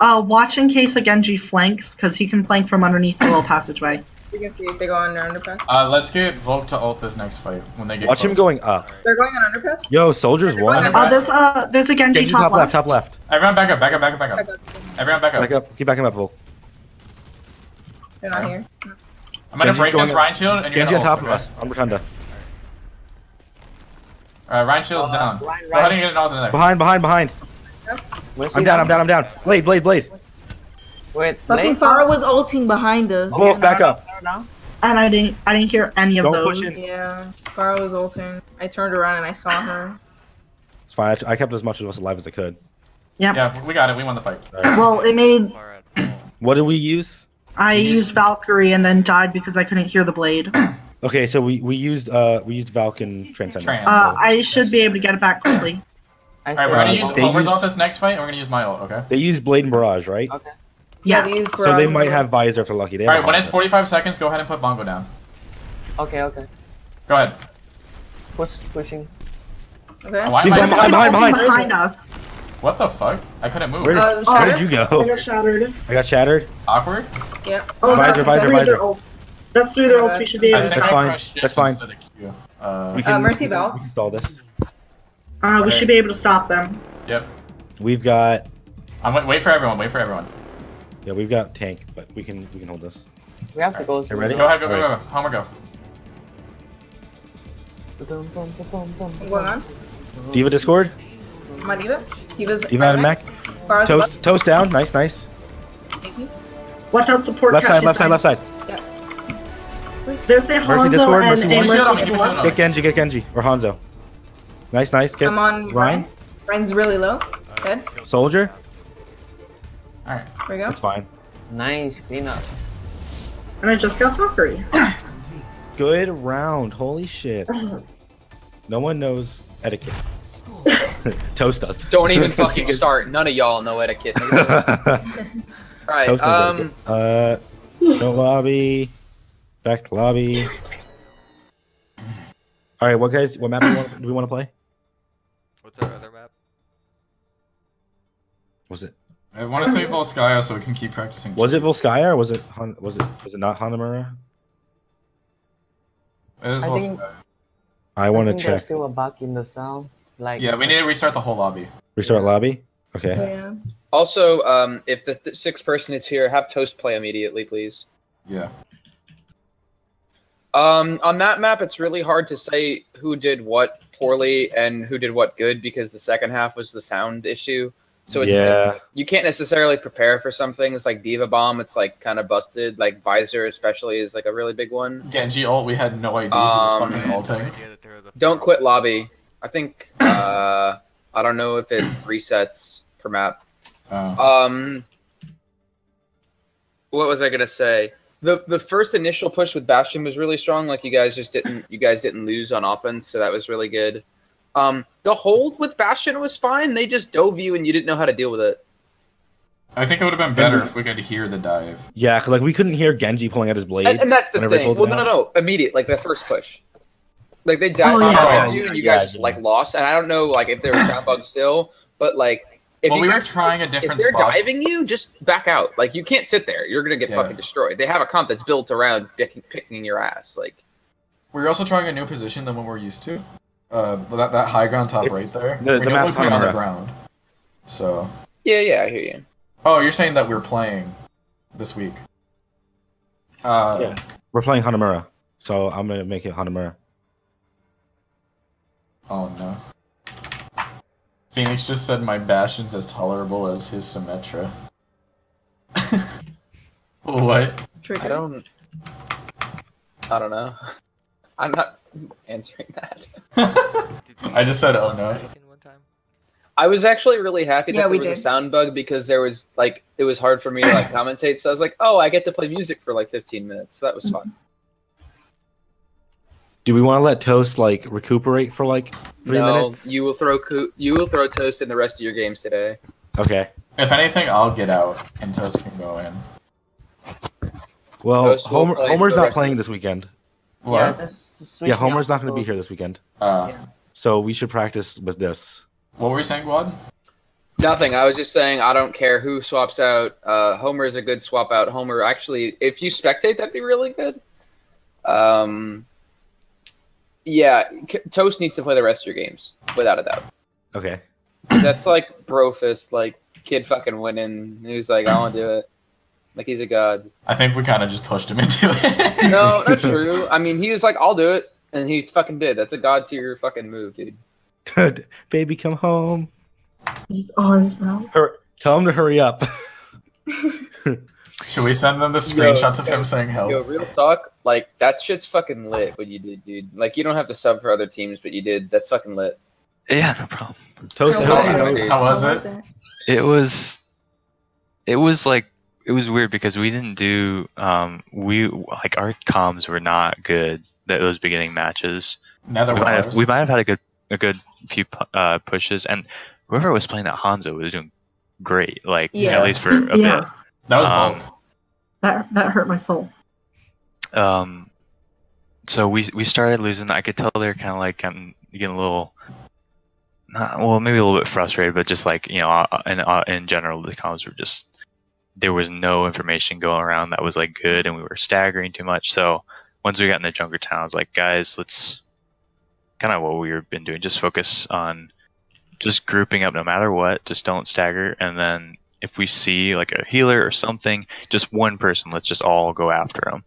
Uh, watch in case a Genji flanks, because he can flank from underneath the little passageway. You can see if they go on their underpass. Uh, let's get Volk to ult this next fight when they get. Watch him going up. They're going on underpass? Yo, soldiers They're one. going Uh, there's uh, there's a Genji, Genji top, top left, top left. Everyone back up. Back up. Back up. Back I up. Everyone back up. Back up. Keep backing up, Volk. They're not here. I'm gonna Genji's break this going- Rein shield and you're Genji on gonna top ult, of us. On Rotunda. Alright, Rein shield's Uh, down. Rein- Go ahead and Rein- get an ult in there. Behind, behind, behind. Where's I'm down, I'm down, I'm down. Blade, blade, blade. Wait, Fucking Blade? Pharah was ulting behind us. Volk, back up. And I didn't I didn't hear any of Don't those. push in. Yeah, Pharah was ulting. I turned around and I saw her. It's fine. I, I kept as much of us alive as I could. Yep. Yeah, we got it. We won the fight. Well, it made What did we use? I You used Valkyrie and then died because I couldn't hear the blade. Okay, so we, we used uh we used Valken Transcendence. Trans. Uh, I should be able to get it back quickly. I Alright, we're gonna use one. They Homer's used- ult this next fight and we're gonna use my ult, okay? They use Blade and Barrage, right? Okay. Yeah. they used So they might have visor if they're lucky. They have Alright, when it's 45 seconds, go ahead and put Bongo down. Okay, okay. Go ahead. What's pushing. Okay. Why am Dude, I behind, sliding? behind, behind. behind us. What the fuck? I couldn't move. Where did, Uh, where Shatter? did you I go? got shattered. I got shattered. Awkward? Yep. Oh, Visor, that's, visor, that's through visor. their ult. That's through their ults. We should be I able to. That's fine. That's fine. instead. Uh, We Uh, Mercy Valve. We can stall this. Uh, we should be able to stop them. yep. We've got I'm wait, wait for everyone. Wait for everyone. yeah, we've got tank, but we can we can hold this. We have to go. You ready? Go ahead. Go, go, Alright. go. go. Homer, go. Boom, boom, boom, boom, boom. I'm going on. D.Va Discord. I'm on D.Va. D.Va's D.Va and Mac. Pharah's Toast toast down. Nice, nice. Thank you. Watch out, support. Left side, left side, left side. There's the Mercy Discord, and Mercy a one. Keep my shield on, Mercy keep Discord. Get Genji, get Genji or Hanzo. Nice, nice. Get I'm on Rein. Rein. Rein's really low. Dead. Soldier. Alright. There we go. That's fine. Nice clean up. And I just got Valkyrie. Good round. Holy shit. No one knows etiquette. Toast does. Don't even fucking start. None of y'all know etiquette. Alright, Toast um, etiquette. Uh, show lobby. Back to lobby. All right, what guys? What map do we want, do we want to play? Was it I want to save Volskaya so we can keep practicing. was it Volskaya or was it Han, was it was it not Hanamura? It is I think- Volskaya. I want to think There's check. still a bug in the sound. Like Yeah, we need to restart the whole lobby. Restart lobby. Okay. Yeah. also, um, if the th- sixth person is here, have Toast play immediately, please. Yeah. Um, on that map, it's really hard to say who did what poorly and who did what good because the second half was the sound issue. So it's yeah, you can't necessarily prepare for some things like D.Va Bomb. It's like kind of busted. Like Visor especially is like a really big one. Genji ult, we had no idea he was Um, fucking ulting. idea that Don't quit lobby. I think uh, I don't know if it resets per map. Oh. Um, what was I gonna say? The the first initial push with Bastion was really strong. Like you guys just didn't you guys didn't lose on offense, so that was really good. Um, the hold with Bastion was fine. They just dove you and you didn't know how to deal with it. I think it would have been better if we could hear the dive. yeah, because like we couldn't hear Genji pulling out his blade. And, and that's the thing. Well, no, no, no. Immediate, like the first push. Like they dived Oh, yeah. around you and you Yeah, guys just like lost. And I don't know like if there was sound bugs still, but like if well, you we were trying a different. if different they're spot. diving you, just back out. Like you can't sit there. You're gonna get Yeah. fucking destroyed. They have a comp that's built around picking, picking your ass. Like we're also trying a new position than what we're used to. Uh, that that high ground top It's- right there. the- we the normally map's on the ground. So. yeah, yeah, I hear you. Oh, you're saying that we're playing this week? Uh, Yeah. We're playing Hanamura, so I'm gonna make it Hanamura. Oh no. Phoenix just said my Bastion's as tolerable as his Symmetra. what? Trigger. I don't. I don't know. I'm not answering that. I just said, oh no. Anakin one time? I was actually really happy that Yeah, there we was a sound bug because there was like it was hard for me to like commentate. So I was like, oh, I get to play music for like 15 minutes. So that was fun. Do we want to let Toast like recuperate for like three no, minutes? you will throw co- you will throw toast in the rest of your games today. Okay. If anything, I'll get out and Toast can go in. Well, Homer, Homer's not playing this weekend. Yeah, What? just, just switch Yeah, Homer's not going to be here this weekend, Uh, Yeah. so we should practice with this. what were you saying, Guad? Nothing. I was just saying I don't care who swaps out. Uh, Homer is a good swap out. Homer actually, if you spectate, that'd be really good. Um, yeah, K- Toast needs to play the rest of your games without a doubt. Okay. That's like brofist, like kid fucking winning. Who's like, I want to do it. Like he's a god. I think we kind of just pushed him into it. No, not true. I mean, he was like, I'll do it, and he fucking did. That's a god tier fucking move, dude. Baby, come home. His arms out. Hur- Tell him to hurry up. Should we send them the screenshots of him saying help? Yo, real talk, like that shit's fucking lit. What you did, dude. Like you don't have to sub for other teams, but you did. That's fucking lit. Yeah, no problem. Toast, How help was me it? know- dude. How was it? It was, it was like it was weird because we didn't do um we like our comms were not good that those beginning matches. Neither We might have we might have had a good a good few uh, pushes and whoever was playing at Hanzo was doing great. Like Yeah. at least for a Yeah. That was Um, Volk. That that hurt my soul. Um, so we we started losing. I could tell they're kind of like getting, getting a little. Not, well, maybe a little bit frustrated, but just like you know, uh, in uh, in general, the comms were just there was no information going around that was like good, and we were staggering too much. So once we got into Junkertown, I was like, guys, let's kind of what we've been doing, just focus on just grouping up no matter what, just don't stagger, and then if we see like a healer or something, just one person, let's just all go after him.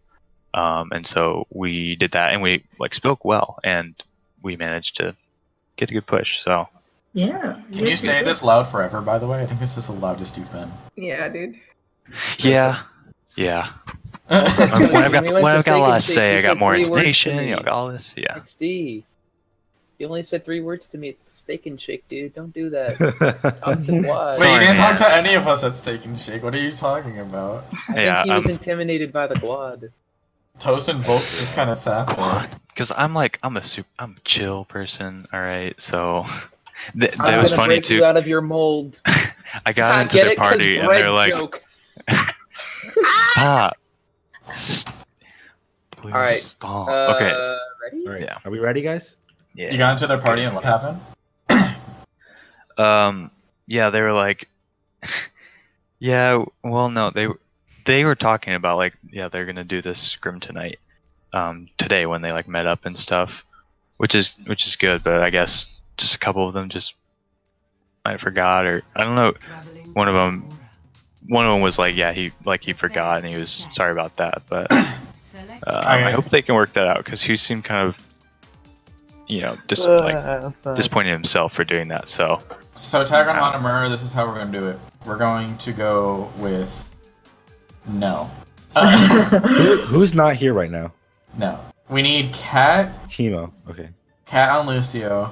Um, and so we did that, and we like spoke well, and we managed to get a good push. So Yeah. Can you stay this loud forever, by the way? I think this is the loudest you've been. Yeah, dude. Yeah, yeah. When when I've got we when I've got a lot to say, I got more three information. You know, got all this. Yeah. XD. You only said three words to me at Steak and Shake, dude. Don't do that. Talk to Quad. Wait, you didn't talk to any of us at Steak and Shake. What are you talking about? I think Yeah, he was intimidated by the Quad. Toast and Volk is kind of sat there. Because I'm like I'm a super I'm a chill person. All right, so th- that was funny break you too. out of your mold. I got I into get their party and they're like, joke. Stop. S- Please All right, stop. Uh, okay. Ready? All right. Yeah. Are we ready, guys? Yeah. You got into their party and what happened? Um. Yeah, they were like, yeah. Well, no, they were they were talking about like, yeah, they're gonna do this scrim tonight, um, today when they like met up and stuff, which is which is good. But I guess just a couple of them just might have forgot or I don't know. One of them, one of them was like, yeah, he like he forgot and he was sorry about that. But uh, I hope they can work that out because he seemed kind of you know, just Uh, like fine. disappointing himself for doing that. So So attack on Hanamura, this is how we're gonna do it. We're going to go with no. Who, who's not here right now? no. We need Cat, Chemo. Okay. Cat on Lucio.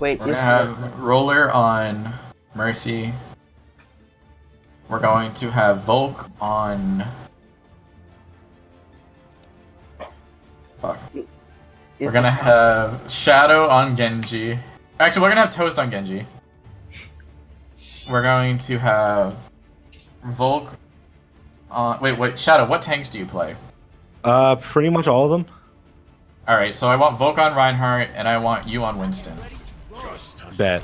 Wait, We're gonna have Roller on Mercy. We're going to have Volk on. Fuck. We're gonna have Shadow on Genji. Actually, we're gonna have Toast on Genji. We're going to have Volk on. Wait, wait, Shadow. What tanks do you play? Uh, pretty much all of them. All right, so I want Volk on Reinhardt, and I want you on Winston. Bet.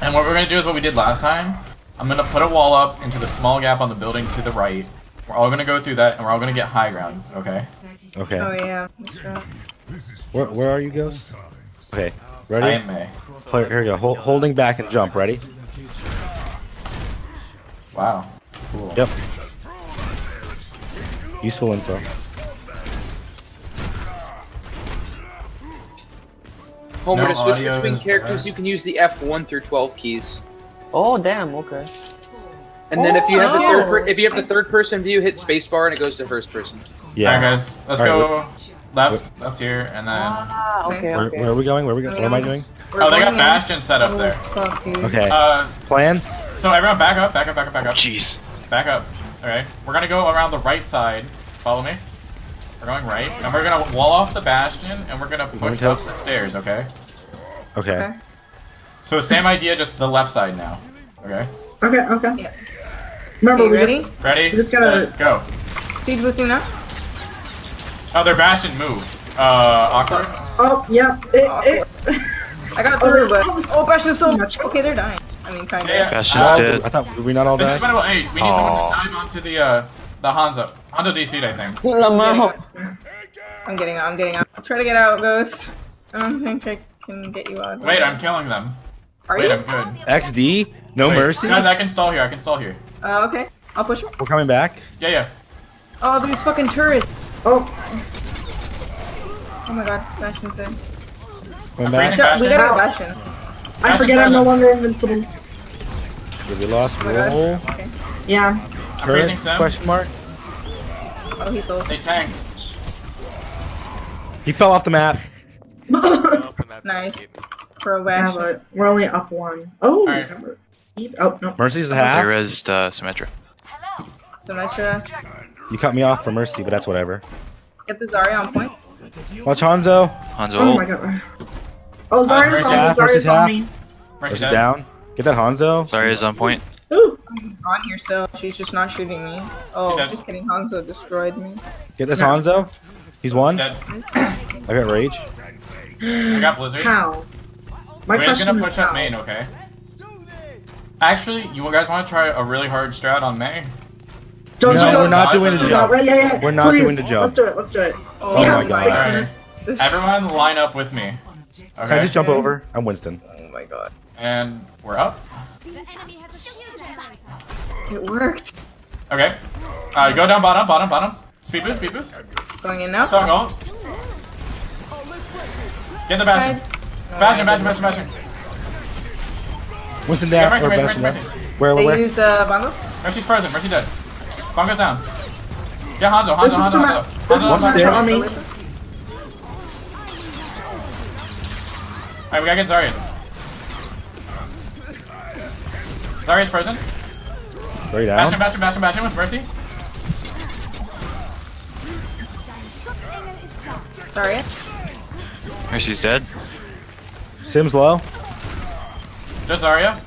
And what we're gonna do is what we did last time. I'm gonna put a wall up into the small gap on the building to the right. We're all gonna go through that, and we're all gonna get high ground. Okay. Okay. Oh yeah, right. Where, where are you, Ghost? Okay. I Ready? am May. Here, here we go. Hol- holding back and jump. Ready? Wow. Cool. Yep. Useful info. Homer, No to switch between characters, bad. you can use the F1 through 12 keys. Oh damn. Okay. And then if you have the Oh. third, per- if you have the third person view, hit spacebar and it goes to first person. Yeah. All right, guys. Let's All go left, left here, and then. Ah, okay, Where, okay. where are we going? Where are we going? What am I doing? We're Oh, they got going. Bastion set up Oh, there. fuck. Okay. Uh, Plan? so everyone back up, back up, back up, back up, jeez. back up. All right, we're gonna go around the right side. Follow me. We're going right, and we're gonna wall off the Bastion, and we're gonna going push to- up the stairs. Okay. Okay. Okay. So same idea, just the left side now. Okay. Okay, okay. Yeah. Remember, Okay, we ready? Just, Ready? You just gotta- Set, go. Speed boosting now. Oh, their Bastion moved. Uh, awkward. oh, yeah. It, it, I got through, but Oh, oh, Bastion's so much. okay. They're dying. I mean, kind of. Yeah, yeah. Bastion's Uh, dead. I thought were we not all This is dead. Hey, we need someone to dive onto the uh the Hanzo. Hanzo DC'd, I think. Lamau. I'm getting out. I'm getting out. Try to get out, Ghost. I don't think I can get you out. Wait, I'm killing them. Are Wait, you? I'm good. XD? No Wait, mercy? Guys, I can stall here. I can stall here. Uh, okay. I'll push him. We're coming back? Yeah, yeah. Oh, there's fucking turrets. oh, Oh my god, Bastion's in. Coming I'm back? freezing Ju- we gotta go Bastion. I Bastion forget I'm no longer invincible. Did we lost Oh roll? Okay. Yeah. I'm Turret? Question mark? Oh, he thought. They tanked. He fell off the map. Nice. Pro yeah, but we're only up one. Oh, Alright. remember. Oh, no. Mercy's the half. rezzed uh, Symmetra. Symmetra. You cut me off for Mercy, but that's whatever. Get the Zarya on point. Watch Hanzo. Hanzo Oh my god. Oh, Zarya's Mercy on me. half, Zarya's Mercy's on me. Mercy's down. Get that Hanzo. Sorry, is on point. Ooh. I'm on here, so she's just not shooting me. Oh, just kidding. Hanzo destroyed me. Get this No. Hanzo. He's one. Dead. I got rage. I got Blizzard. How? My We're just gonna push how. up main, okay? Actually, you guys want to try a really hard strat on May? Don't No, you we're not doing the No, jump. Right, yeah, yeah. We're not Please, doing the jump. Let's do it. Let's do it. Oh, We my God. six Alright. minutes. Everyone line up with me. Okay. Can I just jump over? I'm Winston. Oh my god. And we're up. It worked. Okay. Uh, go down bottom, bottom, bottom. Speed boost, speed boost. Going in now. Throwing ult. Get the Bastion. Oh, Bastion, my Bastion, Bastion, Bastion. Winston Yeah, down. Mercy, Mercy, Mercy. Mercy. Where, where, They use uh, Bongo. Mercy's frozen, Mercy dead. Bongo's down. Yeah, Hanzo, Hanzo, This is Hanzo, the Hanzo. Hanzo, Hanzo, the there. map Hanzo. Alright, we gotta get Zarya's. Zarya's frozen. Very Bastion, down. Bastion, Bastion, Bastion with Mercy. Sorry. Mercy's dead. Sims low. Just Zarya.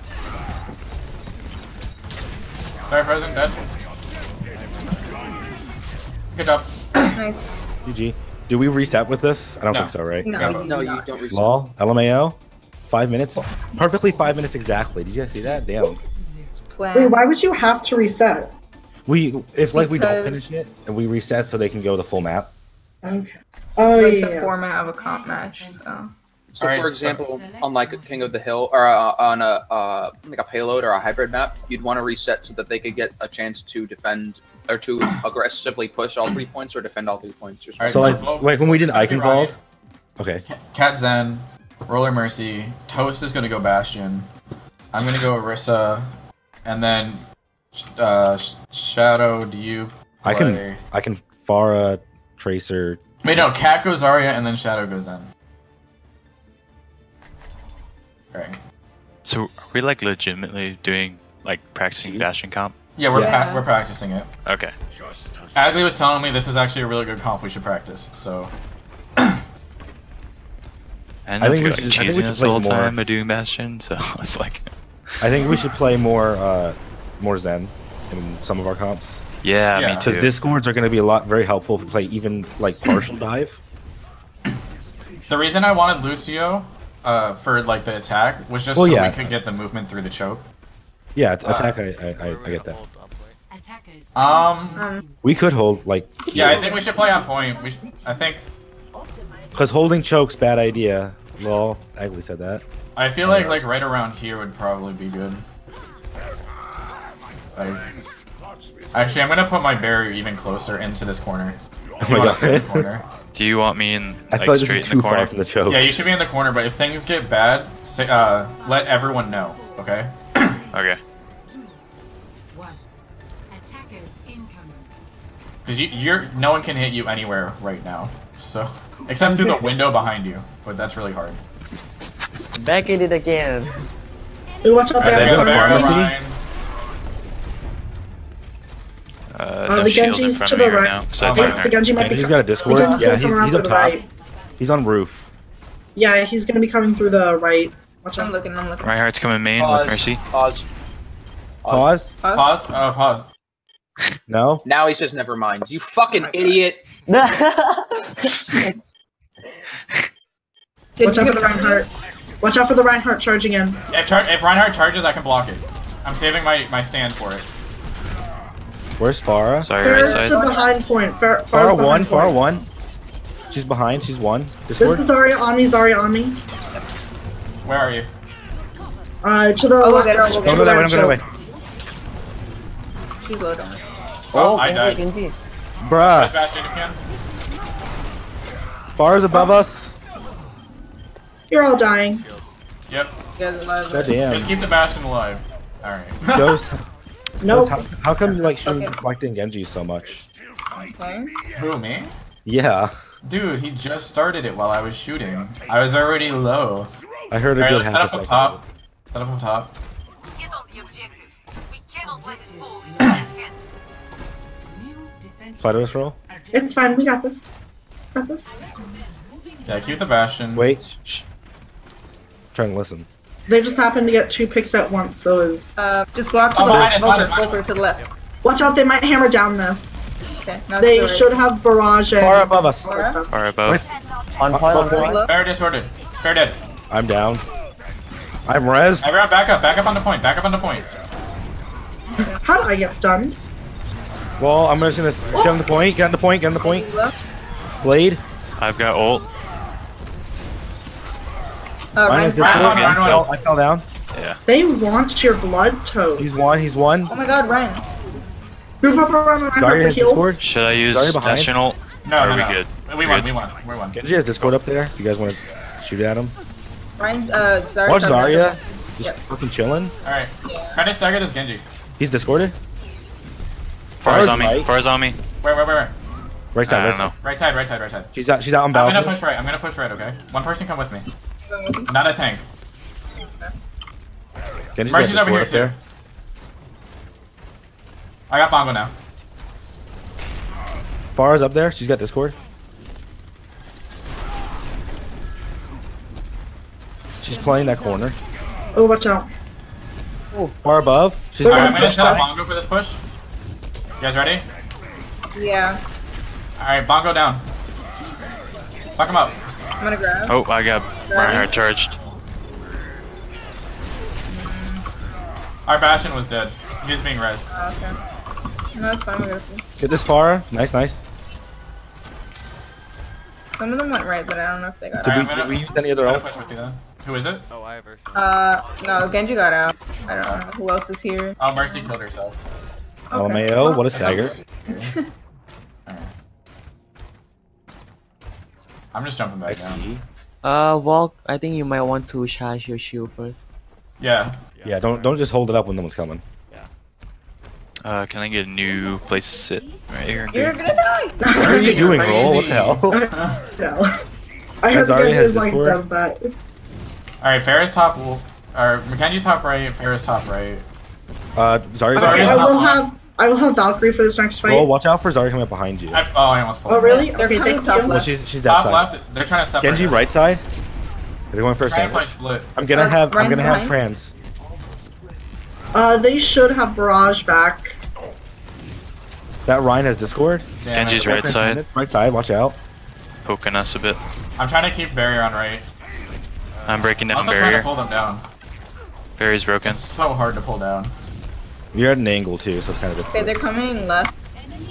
Zarya frozen, dead. Good job. Nice. GG. Do we reset with this? I don't No. think so, right? No, Yeah, you but- do No, you don't reset. Lol. LMAO. Five minutes. Perfectly five minutes exactly. Did you guys see that? Damn. Plan. Wait, why would you have to reset? We if like we don't finish it and we reset so they can go the full map. Okay. It's Oh, like yeah. the format of a comp match. So. So, Alright, for so- example, on like King of the Hill or uh, on a uh, like a payload or a hybrid map, you'd want to reset so that they could get a chance to defend or to aggressively push all three points or defend all three points. Just Alright, So so like, Volk- like when we did it's gonna Eichenwald. Okay. Cat Zen, Roller Mercy, Toast is gonna go Bastion. I'm gonna go Orisa, and then uh, Shadow. Do you? I can I can Pharah, Tracer. Wait, no. Cat goes Zarya, and then Shadow goes Zen. Right. So are we like legitimately doing like practicing Bastion comp? Yeah, we're Yeah. pa- we're practicing it. Okay. Agley was telling me this is actually a really good comp. We should practice. So I I know think we you're should- I like think we should us the play whole more. time by doing Bastion, so it's like, I think we should play more uh more Zen in some of our comps. yeah, Yeah. me Because discords are going to be a lot very helpful if we play even like partial dive. the reason I wanted Lucio uh, for like the attack was just Well, so yeah. we could get the movement through the choke. Yeah, Uh, attack. I, I, I, I get that. hold on point. Attackers. Um. Um, We could hold like Yeah, I think we should play on point. We sh- I think because holding chokes bad idea. Well, Agley said that. I feel like like right around here would probably be good. Like, actually, I'm gonna put my barrier even closer into this corner. If you my God. in the corner. Do you want me in I like feel like this straight is in the too corner? far from the choke. Yeah, you should be in the corner. But if things get bad, say, uh, let everyone know. Okay. Okay. One. Attackers incoming. Because you, you're no one can hit you anywhere right now. So except through the window behind you, but that's really hard. Back at it again. Ooh, watch out Alright, there. then go go pharmacy. Rein. Uh, Uh, the Genji's front to the right right. now. Besides Oh, The, my the Genji might And be he's co- got a Discord. Yeah, gonna he's, he's up the top. right. He's on roof. Yeah, he's gonna be coming through the right. Watch I'm out. looking. I'm looking. Reinhardt's coming main Pause. with Mercy. Pause. Pause. Pause. Oh, pause. No. Now he says never mind. You fucking Oh idiot. Did Watch you out for get the Reinhardt. Watch out for the Reinhardt charging in. If, char- if Reinhardt charges, I can block it. I'm saving my, my stand for it. Where's Pharah? Sorry, right Pharah's side. to behind point. Far, Pharah one. behind Pharah point. one. She's behind. She's one. This is Zarya on me. Zarya on me. Where are you? Uh, to the I'll left. look at her, I'll look to at Don't go that way. Don't go that way. She's low down. Oh, I died. Genji, Genji. Bruh. Bastion, if you can. Pharah's above us. You're all dying. Yep. You guys alive? God damn. Just keep the Bastion alive. Alright. Ghost. Nope. How, how come you like shooting Okay. deflecting Genji so much? Okay. Who, me? Yeah. Dude, he just started it while I was shooting. I was already low. I heard a Alright, good let's set up a up second. top. Set up up top. New defense. Side of us roll. It's fine. We got this. Got this. Yeah, keep the Bastion. Wait. Shh. Trying to listen. They just happened to get two picks at once, so is. Uh, just block to Oh, the left. us, Volker. Volker to the left. Watch out, they might hammer down this. Okay. Now They to the should have barrage and. Far above us. Pharah? Far above. Wait. On point, on point. Low. Fair disordered. Fair dead. I'm down. I'm res. Everyone back up. Back up on the point. Back up on the point. How did I get stunned? Well, I'm just gonna get on the point. Get on the point. Get on the point. He's. Blade. I've got ult. Uh, Mine Rein's is Rein, Rein, I fell, I fell down. Yeah. They want your blood toast. He's one. He's one. Oh my god, Rein. Move up around the Reinhardt has. Discord. Should I use Sorry, behind. Bastion ult? No, Are no, we no. good? We won. Good? We won. We won. Genji has Discord up there. If you guys want to shoot at him. Rein's, uh, Zarya. Watch Zarya. Just Yep. fucking chilling. Alright. Try to stagger this Genji. He's discorded. Far's Far's on me. right. Far's on me. Where, where, where, where? Right side. I Right don't side. know. Right side, right side, right side. She's out. She's out on I'm gonna push right. I'm gonna push right, okay? One person come with me. Not a tank. Genji's Mercy's over here up too. there. I got Bongo now. Far's up there. She's got Discord. She's playing that corner. Oh, watch out. Oh, Far above. She's Alright, I'm gonna set up Bongo for this push. You guys ready? Yeah. Alright, Bongo down. Fuck him up. I'm gonna grab. Oh, I got Reinhardt charged. Our Bastion was dead. He was being rezzed. Oh, okay. No, it's fine. We got a Get this far. Nice, nice. Some of them went right, but I don't know if they got Did out. we, I'm gonna- did we use any other I'm gonna else? push with you then. Who is it? Oh, I have her. Uh, no, Genji got out. I don't know who else is here. Oh, Mercy killed herself. Oh, LMAO, what a stagger. I'm just jumping back down. XD. Uh, Volk, I think you might want to charge your shield first. Yeah. Yeah, don't don't just hold it up when no one's coming. Yeah. Uh, can I get a new place to sit right here? You're gonna die. What are you doing, roll? What the hell? No. I heard Zarya you has guys like Discord? does that. Alright, Ferris top, l- or Mackenzie top right, Ferris top right. Uh, Zarya's Zarya's Okay, I top will left. have I will have Valkyrie for this next fight. Roll, watch out for Zarya coming up behind you. I, oh, I almost pulled oh him. really? They're okay, coming thank top you. Well, she's she's that Top side. left, they're trying to separate Genji us. right side. They're going for Trying to play split. I'm gonna Uh, have I'm gonna have behind. trans. Uh, they should have barrage back. That Rein has Discord. Damn Genji's it. right side, Right side. Watch out. poking us a bit. I'm trying to keep barrier on right. I'm breaking down I'm down also trying to pull them down. Barrier's broken. It's so hard to pull down. You're at an angle too, so it's kind of Okay, they're coming left,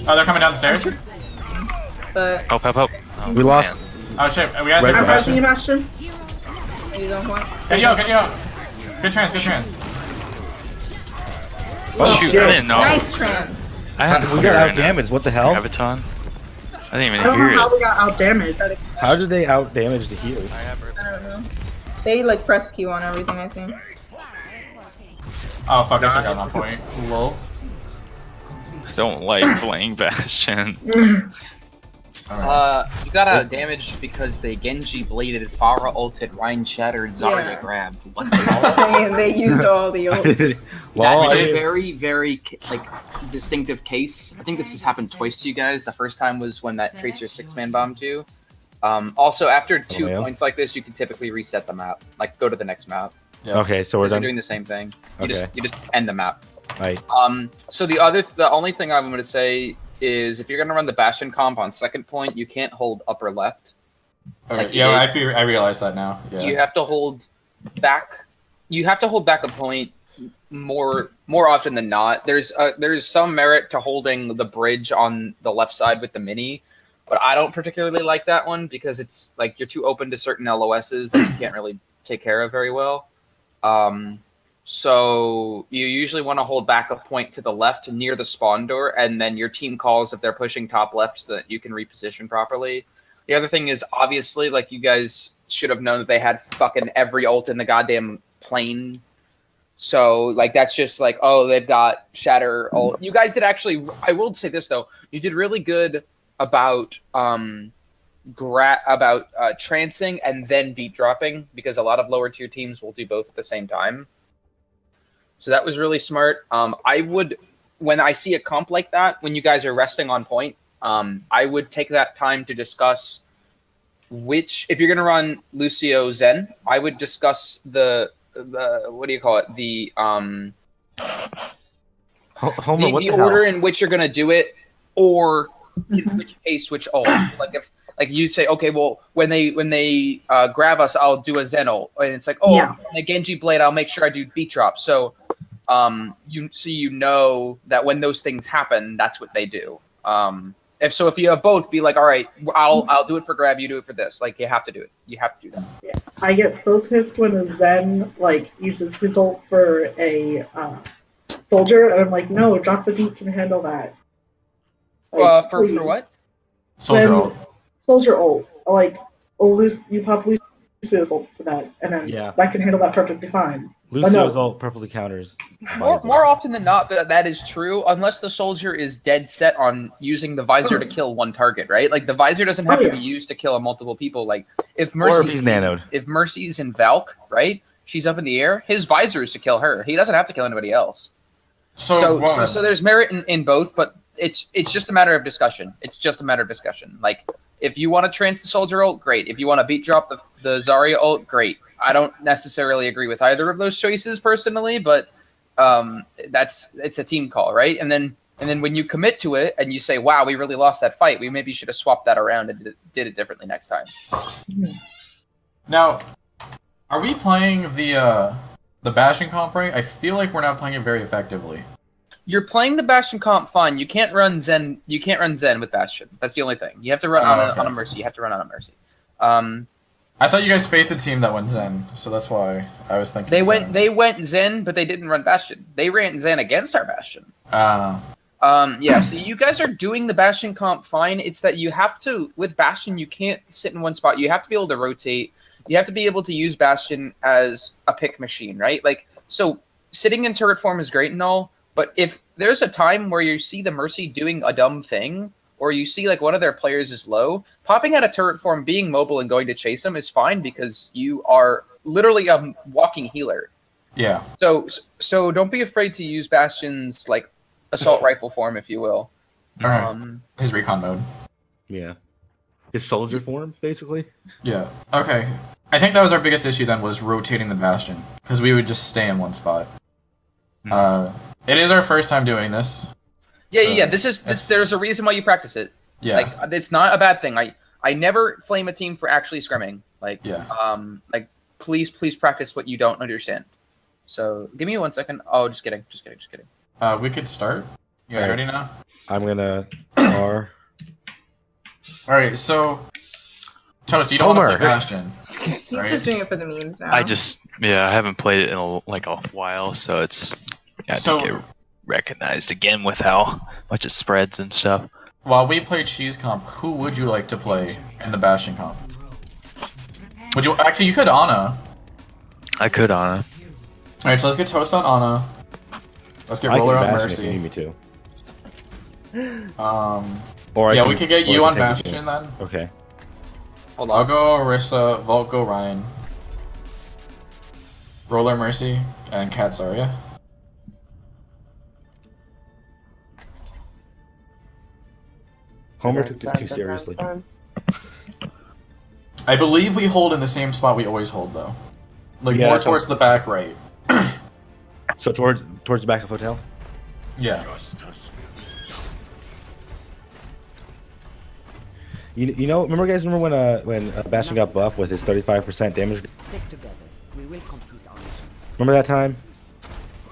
Oh, they're coming down the stairs? but Help, help, help. Oh, We lost. man. Oh shit, we got Right I'm some rushing you, Bastion. you don't want. Get yo, get yo. Good trans, good trans. Oh, shoot, shit. I didn't know. Nice trans. I had We got out damage. What the hell? Graviton. I didn't even I don't hear know how it. we got out damaged. How did they out damage the healers? I don't know. They like press Q on everything. I think. Oh fuck, I should have gotten on point. Lol. I don't like playing Bastion. Uh, you got out damaged because they Genji bladed, Pharah ulted, Rein shattered, Zarya Yeah. grabbed. What the hell? Saying they used all the ults. well, That's I a very, very like distinctive case. I think this has happened twice to you guys. The first time was when that Tracer six man bombed you. Um, also, after two yeah. points like this, you can typically reset the map. Like go to the next map. Okay, so we're done. doing the same thing. You Okay. just you just end the map. Right. Um, so the other, the only thing I'm going to say is if you're going to run the Bastion comp on second point, you can't hold upper left. Okay, Like, yeah, it- I feel I realize that now. Yeah. You have to hold back. You have to hold back a point more more often than not. There's uh, there's some merit to holding the bridge on the left side with the mini, but I don't particularly like that one because it's like you're too open to certain LOSs that you can't really take care of very well. Um, so you usually want to hold back a point to the left near the spawn door, and then your team calls if they're pushing top left so that you can reposition properly. The other thing is obviously like you guys should have known that they had fucking every ult in the goddamn plane. So like that's just like oh they've got shatter ult. You guys did actually. I will say this though, you did really good about um gra- about uh, trancing and then beat dropping because a lot of lower tier teams will do both at the same time. So that was really smart. Um, I would when I see a comp like that when you guys are resting on point, um, I would take that time to discuss which if you're going to run Lucio Zen, I would discuss the the what do you call it the um Ho- Homer, the, what the the, order in which you're going to do it or in which case which ult like if like you'd say okay well when they when they uh, grab us i'll do a zen ult and it's like oh Yeah. when they genji blade i'll make sure i do beat drop so um you so you know that when those things happen that's what they do um if so if you have both be like all right i'll i'll do it for grab you do it for this like you have to do it you have to do that I get so pissed when a Zen like uses his ult for a uh, soldier, and I'm like, no, drop the beat can handle that. Like, uh for, please. for what Soldier Then- ult. Soldier ult. Like, oh, Luc- you pop Lucio's ult for that, and then Yeah. that can handle that perfectly fine. Lucio's no. ult perfectly counters. More, more often than not, that that is true, unless the soldier is dead set on using the visor to oh. kill one target, right? Like the visor doesn't have Oh, to be used to kill a multiple people. Like if Or if Mercy's he's nanoed. if Mercy's in Valk, right? She's up in the air. His visor is to kill her. He doesn't have to kill anybody else. So, So, so, so there's merit in, in both, but it's it's just a matter of discussion. It's just a matter of discussion. Like if you want to trans the soldier ult, great. If you want to beat drop the the Zarya ult, great. I don't necessarily agree with either of those choices personally, but um, that's it's a team call, right? And then and then when you commit to it and you say, "Wow, we really lost that fight. We maybe should have swapped that around and did it, did it differently next time." now, are we playing the uh, the Bastion comp right? I feel like we're not playing it very effectively. You're playing the Bastion comp fine. You can't run Zen. You can't run Zen with Bastion. That's the only thing. You have to run Oh, on, a, okay. on a Mercy. You have to run on a Mercy. Um, I thought you guys faced a team that went Zen, so that's why I was thinking. They Zen. went they went Zen, but they didn't run Bastion. They ran Zen against our Bastion. Uh, Um, yeah, so you guys are doing the Bastion comp fine. It's that you have to with Bastion, you can't sit in one spot. You have to be able to rotate. You have to be able to use Bastion as a pick machine, right? Like so, sitting in turret form is great and all, but if there's a time where you see the Mercy doing a dumb thing, or you see like one of their players is low, popping out of turret form, being mobile, and going to chase them is fine because you are literally a walking healer. Yeah. So so don't be afraid to use Bastion's like assault rifle form, if you will. All right. Um, His recon mode. Yeah. His soldier form, basically. Yeah. Okay. I think that was our biggest issue then was rotating the bastion because we would just stay in one spot. Hmm. Uh, it is our first time doing this. yeah, So, yeah, yeah. This is this, there's a reason why you practice it. Yeah. Like it's not a bad thing. I I never flame a team for actually scrimming. Like Yeah. um like please please practice what you don't understand. So give me one second. Oh, just kidding, just kidding, just kidding. Uh, we could start. You guys Alright. ready now? I'm gonna R. All right. So, Toast, you don't want to Homer. play bastion. He's Right. just doing it for the memes now. I just yeah, I haven't played it in a, like a while, so it's I have So- to get recognized again with how much it spreads and stuff. While we play cheese comp, who would you like to play in the bastion comp? Would you actually? You could Ana. I could on All right. So let's get Toast on Ana. Let's get I Roller on bash if you need Mercy. me too. Um. Or I yeah, can- we could get you on take it Bastion then. Okay. Hold on. I'll go Orisa, Vault go Rein, Roller Mercy, and Cat Homer took this too seriously. I believe we hold in the same spot we always hold though. Like Yeah, more towards the back right. So towards towards the back of the hotel. Yeah. You, you know, remember guys? Remember when uh when uh, Bastion got buffed with his 35% damage? Stick together. We will complete our mission. Remember that time?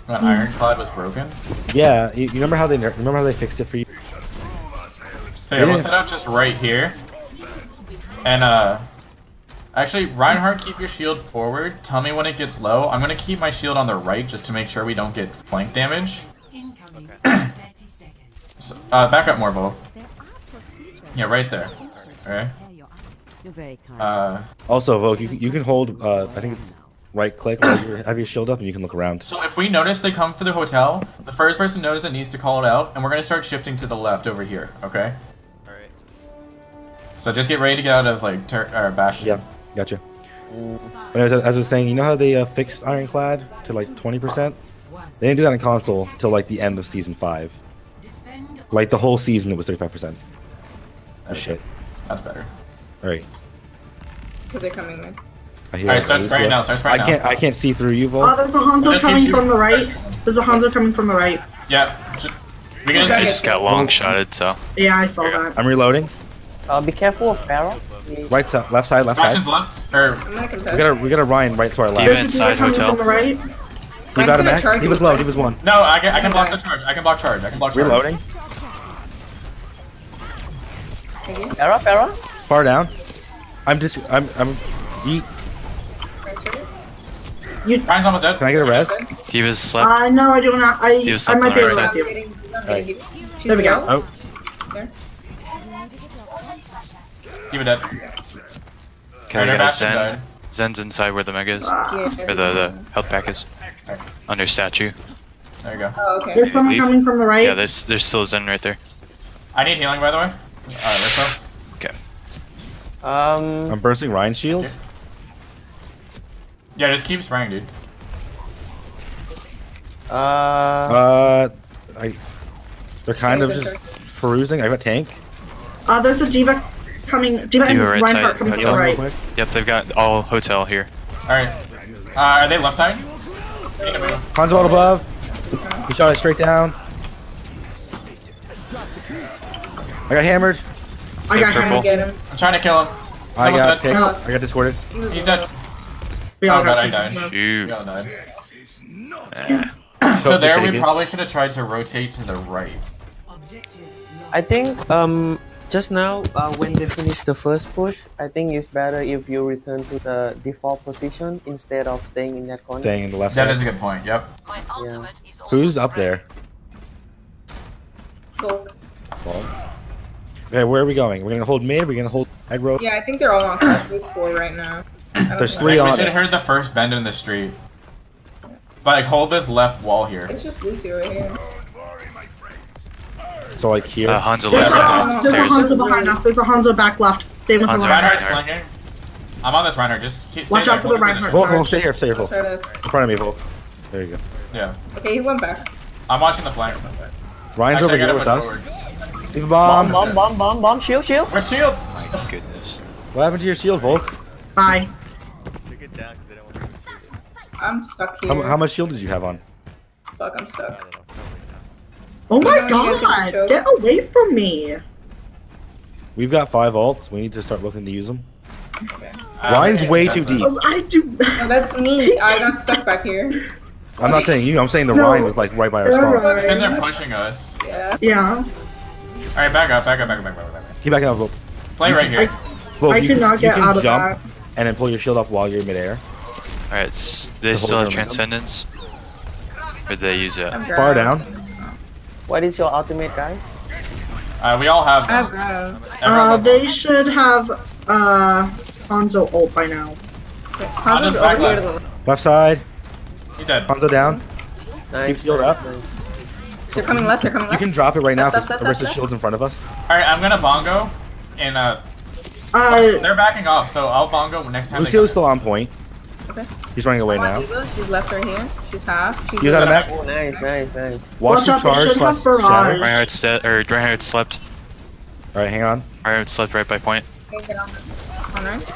When Ironclad was broken. Yeah. You, you remember how they remember how they fixed it for you? So yeah, we'll Yeah. set up just right here. And uh actually Reinhardt keep your shield forward. Tell me when it gets low. I'm gonna keep my shield on the right just to make sure we don't get flank damage. Incoming. 30 seconds. So, uh back up more, Vol. Yeah, right there. Alright. You're very kind. Uh Also, Vogue, you, you can hold. Uh, I think it's right click while you have your shield up, and you can look around. So if we notice they come through the hotel, the first person notice it needs to call it out, and we're gonna start shifting to the left over here, okay? Alright. So just get ready to get out of like ter- or Bastion. Yeah, gotcha. But as, I- as I was saying, you know how they uh, fixed Ironclad to like 20%? They didn't do that on console till like the end of season five. Like the whole season, it was 35%. Oh Okay, shit. That's better. All right. Because they're coming with. I hear Alright, start spraying now, start spraying I can't. I can't see through you, Oh, there's a Hanzo coming from the right. There's a Hanzo coming from the right. Yeah. Just, we can just just got long shotted, so Yeah, I saw that. I'm reloading. Uh, be careful of Pharah. He- Right side, left side, left side. Bastion's left. Or I'm gonna. We got a we got a Rein right to our left. D.Va There's a inside D.Va coming hotel. from the right. We Mine's got him gonna back. He was low. He was one. no, I can I can block the charge. I can block charge. I can block charge. Reloading. Pharah, Pharah. Far down. I'm just. I'm. I'm. Eat. Right. Rein's almost dead. Can I get a res? D.Va's slept. Uh, no, I do not. I I might be able to something rest I'm you. getting, I'm Alright. getting, she's There we go. Oh. There. Keep it dead. Can I Alright, get a Zen? died. Zen's inside where the mega is, Yeah. or the the health pack is, under statue. There you go. Oh, okay. There's someone Leave. coming from the right. Yeah, there's there's still a Zen right there. I need healing by the way. Alright, Rissa. Okay. Um, I'm bursting Rein's shield. Yeah, just keep spraying, dude. uh, Uh, I. They're kind of Thanks, just perusing. I have a tank. Uh, there's a D.Va coming. D.Va and D.Va right Reinhardt side, coming from the right. Yep, they've got all hotel here. Alright. Uh, are they left side? Need to move. Han's vault above. He shot it straight down. I got hammered. I got Purple. him. Get him. I'm trying to kill him. I got dead. picked. I got discorded. He's dead. We all Oh, got I died. No. Shoot. We all died. So there we probably should have tried to rotate to the right. I think um just now uh, when they finish the first push, I think it's better if you return to the default position instead of staying in that corner. Staying in the left That side. is a good point, yep. Yeah. Who's up there? Volk. Okay, where are we going? We're gonna hold mid. We're gonna hold aggro. Yeah, I think they're all on There's four right now. There's think- three we on should it. heard the first bend in the street. But like, hold this left wall here. It's just Lucy right here. So like here. Uh, Hanzo There's left a, side. there's a Hanzo behind us. There's a Hanzo back left. Stay with Hanzo the Reinhardt's Reinhardt. flanking. I'm on this Reinhardt. Just keep stay Watch there. out for the hold your Reinhardt. position. Volk, Volk, stay here. Stay here, Volk. In front of me, Volk. There you go. Yeah. Okay, he went back. I'm watching the flank. Rein's Actually, over here with us. forward. Leave a Bomb, bomb. bomb, bomb, bomb, bomb, shield, shield. Where's shield? My goodness. What happened to your shield, Volk? Bye. Take it down because they don't want to shoot it. I'm stuck here. How, how much shield did you have on? Fuck, I'm I stuck. Oh don't know. Oh my You know when you guys god! get away from me! We've got five ults. We need to start looking to use them. Okay. Uh, Rein's way too deep. Oh, I do. No, that's me. I got stuck back here. I'm not saying you. I'm saying the No. Rein was like right by our You're spawn. right. It's because they're pushing us. Yeah. Yeah. Alright, back up, back up, back up, back up, back up. Keep backing up, Volk. Play right here. Volk, I you cannot can, get you can out of jump that. and then pull your shield up while you're in midair. Alright, they The still have. Transcendence? Or did they use it? I'm Far grabbed. down. What is your ultimate, guys? Uh, we all have I have them. grab. Everyone Uh, they Volk. should have uh Hanzo ult by now. Hanzo's Hanzo's over back here to left. the left. Left side. He's dead. Hanzo down. Nice, shield nice, up. nice. They're coming left. They're coming left. You can drop it right now because left, the left, rest of shield's in front of us. Alright, I'm gonna bongo. And uh, Uh, they're backing off, so I'll bongo next time. they Lucio's still on point. Okay. He's running away I'm now. Eva. She's left her here. She's half. She's You got a left. mech? Oh, nice, nice, nice. Watch Watch the out, they charge should have slash barrage. shatter. Reinhardt's dead, or Reinhardt slept. Alright, hang on. Reinhardt slept right by point. Okay, get on. On right.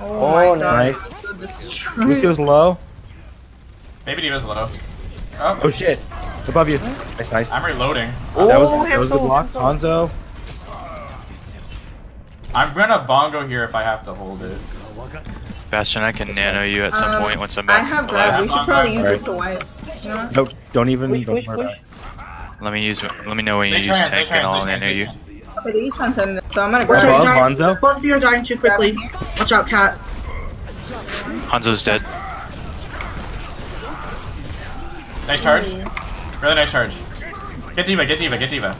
Oh, Oh, my god. Nice. So destroyed. Lucio's low. Baby D.Va's low. Oh, Oh shit. Above you. Nice, nice. I'm reloading. Oh, That was, that was a good block. Hanzo. Hanzo. I'm gonna bongo here if I have to hold it. Bastion, I can nano you at some Um, point once I'm I have alive. grab. We should I'm probably use back. this to wipe. You? Nope. Don't even. Push, don't push, push. Let me use. Let me know when you use trans, they tank and trans, I'll they nano trans, you. they trans. Okay, they use transcendence, so I'm gonna it. grab Above it. dying- Hanzo. Both of you are dying too quickly. Watch out, cat. Hanzo's dead. Nice charge. Really nice charge. Get D.Va, get D.Va, get D.Va.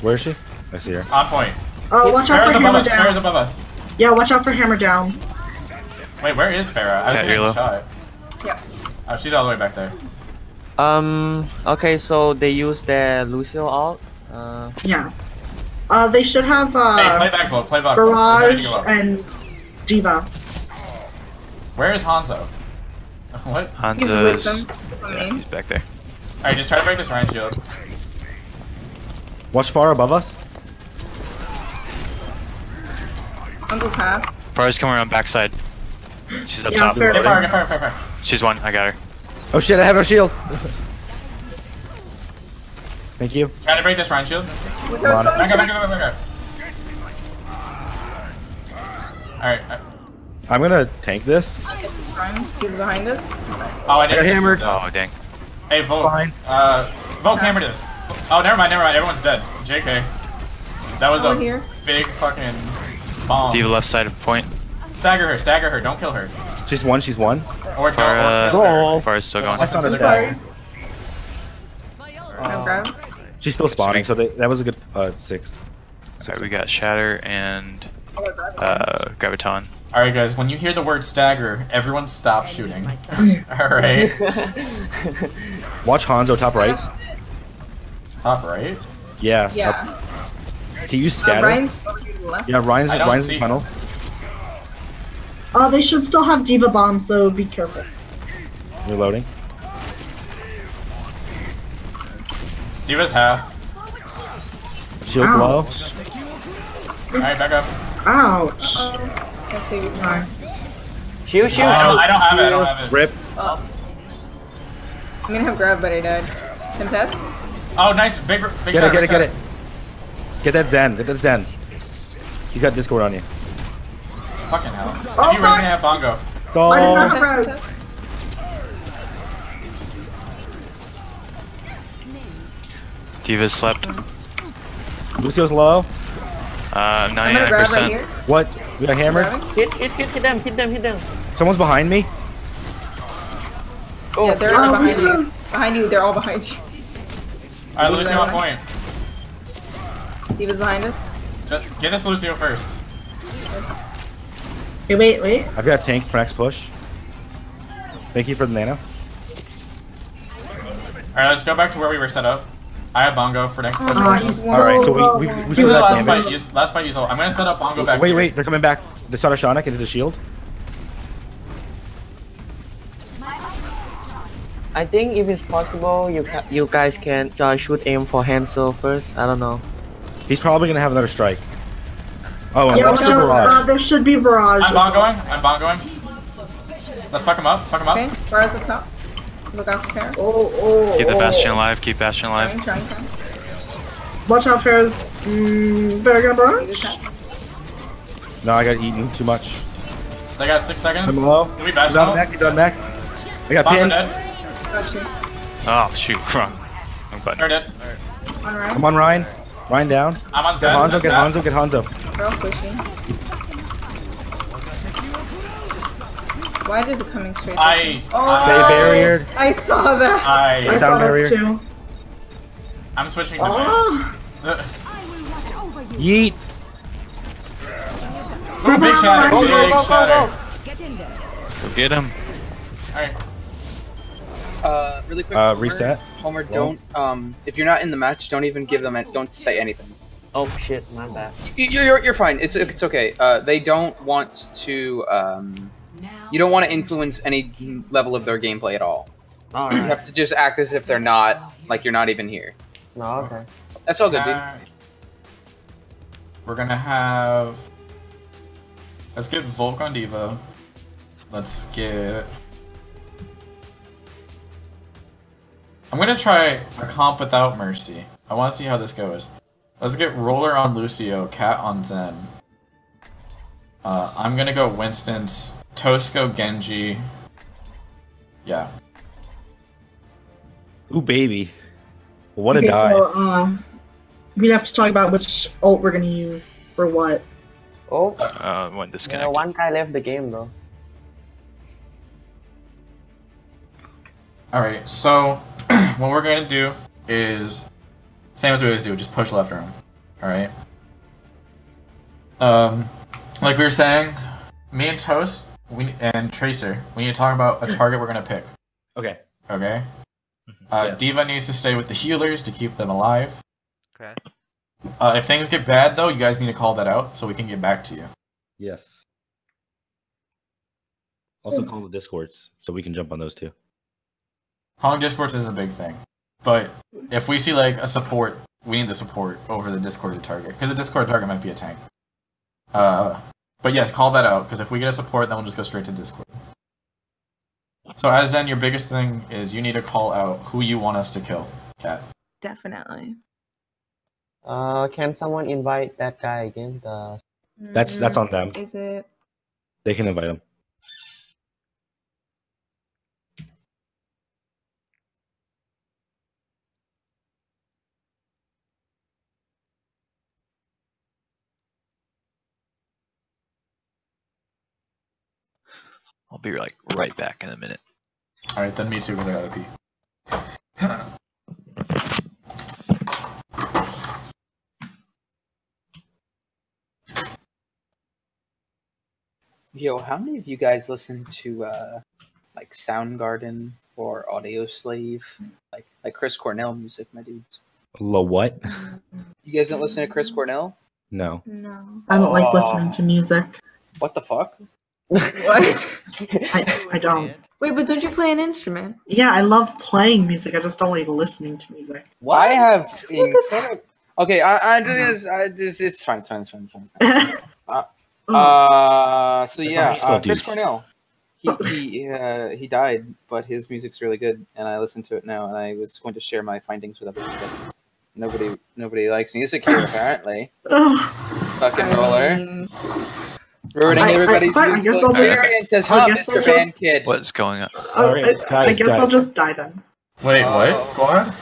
Where is she? I see her. On point. Oh, watch out Pharah's for above hammer us, Pharah's above us. Yeah, watch out for hammer down. Wait, where is Pharah? I was Yeah, getting shot. Yeah. Oh, she's all the way back there. Um. Okay, so they use their Lucio ult. Uh, Yes. Uh, they should have Uh, hey, play back vote, play back vote. There's ready to barrage and D.Va. Where is Hanzo? What? He's with them. I mean, He's back there. Alright, just try to break this Rein shield. Watch far above us. Hanzo's half. Pharah's coming around backside. She's up Yeah, top. fair. Get fire, get fire, fire, fire. She's one. I got her. Oh shit! I have her shield. Thank you. Trying to break this Rein shield. Look on. Back up, back up, back up, back up. Alright. I'm gonna tank this. He's behind us. Oh, I I didn't. got hammered. Oh dang. Hey, Volk. Fine. Uh, Volk hammered this. Oh, never mind, never mind. Everyone's dead. JK. That was Oh, a here. big fucking bomb. D.Va left side of point. Stagger her, stagger her. Don't kill her. She's one. She's one. Or don't. Pharah. Or kill her. Roll. Pharah's still going. That's not Listen a to the stagger. No grab. She's still spawning, so they, that was a good uh, six. Alright, we got Shatter and Oh, I grab it. uh, Graviton. Alright, guys, when you hear the word stagger, everyone stop shooting. Alright. Watch Hanzo top right. Top right? Yeah. Yeah. Up. Can you Uh, scatter? Rein's over here to the left. Yeah, Rein's I don't Rein's see in tunnel. Uh, they should still have D.Va bomb, so be careful. Reloading. D.Va's half. Shield Ow. low. Alright, back up. Ouch. Let's see who's mine. shield, I shield, don't, shield. I don't have it, I don't have it. Rip. I'm gonna have grab, but I died. Contest? Oh, nice. Big, big Get shot, it, get big it, get it. Get that Zen. Get that Zen. He's got Discord on you. Fucking hell. Oh, if you fuck. really have bongo. I did Go. not Contest, D.Va's slept. Lucio's low. Uh, I'm grab right 99%. here. What? We got hammered. Hit, hit, hit, hit them, hit them, hit them. Someone's behind me. Oh, Yeah, they're Oh, behind no. you. Behind you, they're all behind you. Alright, Lucy on point. He was behind us. Get this Lucio first. Hey, wait, wait. I've got a tank for next push. Thank you for the nano. Alright, let's go back to where we were set up. I have Bongo for next push. Oh, All right, so we we, we Use took the that last damage. fight. Use last fight. Use ult. I'm gonna set up Bongo back. Wait, here. wait, they're coming back. The Sarashonic into the shield. I think if it's possible, you ca- you guys can uh, shoot aim for Hanzo first. I don't know. He's probably gonna have another strike. Oh, and Yeah, what's the no, barrage? uh, there should be barrage. I'm bongoing. I'm bongoing. Let's fuck him up. Fuck him up. Okay, bars up top. Look out for Paris. Oh, oh, Keep the oh. Bastion alive. Keep Bastion alive. Trying, trying, trying. Watch out, Ferris. Mm, better get a barrage. No, I got eaten too much. They got six seconds. I'm low. Did we bash He's on out? mech. He's on. I got pinned. dead. Oh shoot, wrong. Wrong button. They're dead. On right. Come on, Rein. Rein down. I'm on Get Zen. Hanzo. Zen Get snap. Hanzo. Get Hanzo. Girl squishy. Why is it coming straight? I. way? Oh, I, barrier. I saw that. I I. Sound saw that barrier. too. I'm switching to Oh. mid. Yeet. Ooh, big shatter. Go, go, Big go, go. Go get him. Alright. Uh, really quick. Uh, Homer, reset. Homer, Well. don't. Um, if you're not in the match, don't even give them. an- Don't say anything. Oh shit, my bad. You- You're, you're, you're fine. It's it's okay. Uh, they don't want to. Um, you don't want to influence any level of their gameplay at all. all right. You have to just act as if they're not like you're not even here. No, okay. That's all good, dude. We're gonna have. Let's get Volk on D.Va. Let's get. I'm gonna try a comp without Mercy. I want to see how this goes. Let's get Roller on Lucio, Cat on Zen. Uh, I'm gonna go Winston's Tosco Genji. Yeah. Ooh, baby. What a Okay, dive. so, um, we have to talk about which ult we're gonna use for what. Oh, Uh, went yeah, disconnected. one guy left the game though. Alright, so what we're gonna do is same as we always do, just push left arm. Alright. Um like we were saying, me and Toast we and Tracer, we need to talk about a target we're gonna pick. Okay. Okay? Uh, Yeah. Diva needs to stay with the healers to keep them alive. Okay. Uh, if things get bad though, you guys need to call that out so we can get back to you. Yes. Also call the discords so we can jump on those too. Calling discords is a big thing. But if we see like a support, we need the support over the discorded target. Because the discord target might be a tank. Uh, but yes, call that out, because if we get a support, then we'll just go straight to discord. So as then your biggest thing is you need to call out who you want us to kill, Cat. Definitely. Uh, can someone invite that guy again? The That's that's on them. Is it? They can invite him. I'll be like right back in a minute. Alright, then me too, because I gotta pee. Yo, how many of you guys listen to uh, like Soundgarden or Audioslave, like like Chris Cornell music, my dudes? La what? You guys don't listen to Chris Cornell? No. No. I don't like listening to music. What the fuck? What? I, I don't. Wait, but don't you play an instrument? Yeah, I love playing music. I just don't like listening to music. I have What incredible. Okay, I, I do this. I this. It's fine. It's fine. It's fine. It's fine. Oh, Uh, so yeah, uh, Chris. Cornell. He he uh, he died, but his music's really good, and I listen to it now. And I was going to share my findings with everybody. but Nobody nobody likes music here apparently. Fucking roller, mean, ruining I- I- everybody's fine, I guess I'll just- experiences, I huh, guess I'll Mr. just- Band Kid? What's going on? Oh, Alright, I, I guys, guess I'll just die then. Wait, Oh. what? Go on.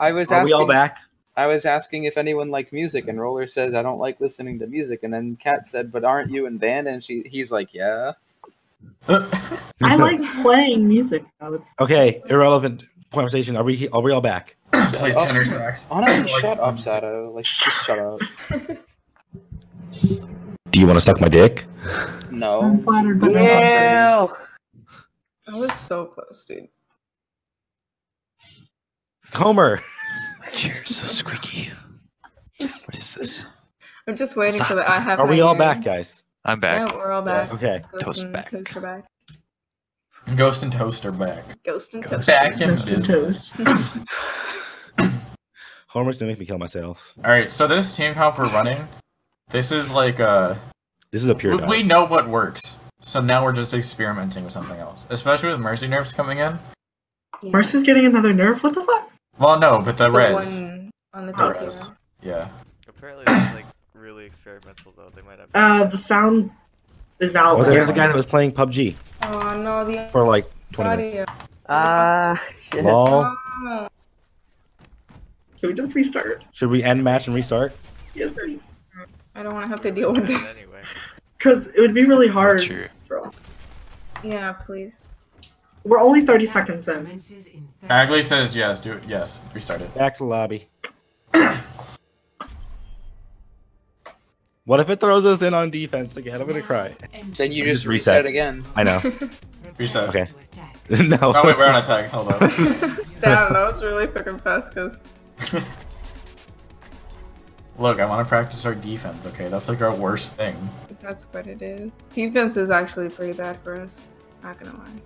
I was Are we asking. all back? I was asking if anyone liked music, and Roller says I don't like listening to music, and then Kat said, "But aren't you in band?" And she, he's like, "Yeah." I like playing music. though. Okay, irrelevant conversation. Are we are we all back? Plays tenor sax. Honestly, shut up, tenor. Sato. Like, just shut up. Do you want to suck my dick? No. I'm flattered, but Yeah. I was so close, dude. Homer. You're so squeaky. What is this? I'm just waiting Stop. for the I have. Are we all name. back, guys? I'm back. Yeah, we're all back. Yes. Okay. Ghost Toast and back. Toaster back. Ghost and Toaster back. Ghost and Toaster. Back in business. Homer's gonna make me kill myself. All right, so this team comp we're running, this is like a. This is a pure we, we know what works. So now we're just experimenting with something else, especially with mercy nerfs coming in. Yeah. Mercy's getting another nerf. What the fuck? Well, no, but the, The res. one on the The res. Yeah. Apparently, that's like really experimental though. They might have. Uh, the sound is out. Oh, there's a guy that was playing PUBG Oh no, the for like 20 minutes. audio. Ah, shit. Lol. Oh, Can we just restart? Should we end match and restart? Yes, please. I don't want to have to deal with this. Anyway, Because it would be really hard. Sure. bro. Yeah, please. We're only 30 seconds in. Commences in 30 Bagley says yes. Do it. Yes. Restart it. Back to lobby. what if it throws us in on defense again? I'm gonna cry. Then you just just reset reset. again. I know. Reset. Okay. to no. Oh wait, we're on attack. Hold on. Damn, that was really fucking fast, cause Look, I want to practice our defense. Okay, that's like our worst thing. that's what it is. Defense is actually pretty bad for us. Not gonna lie.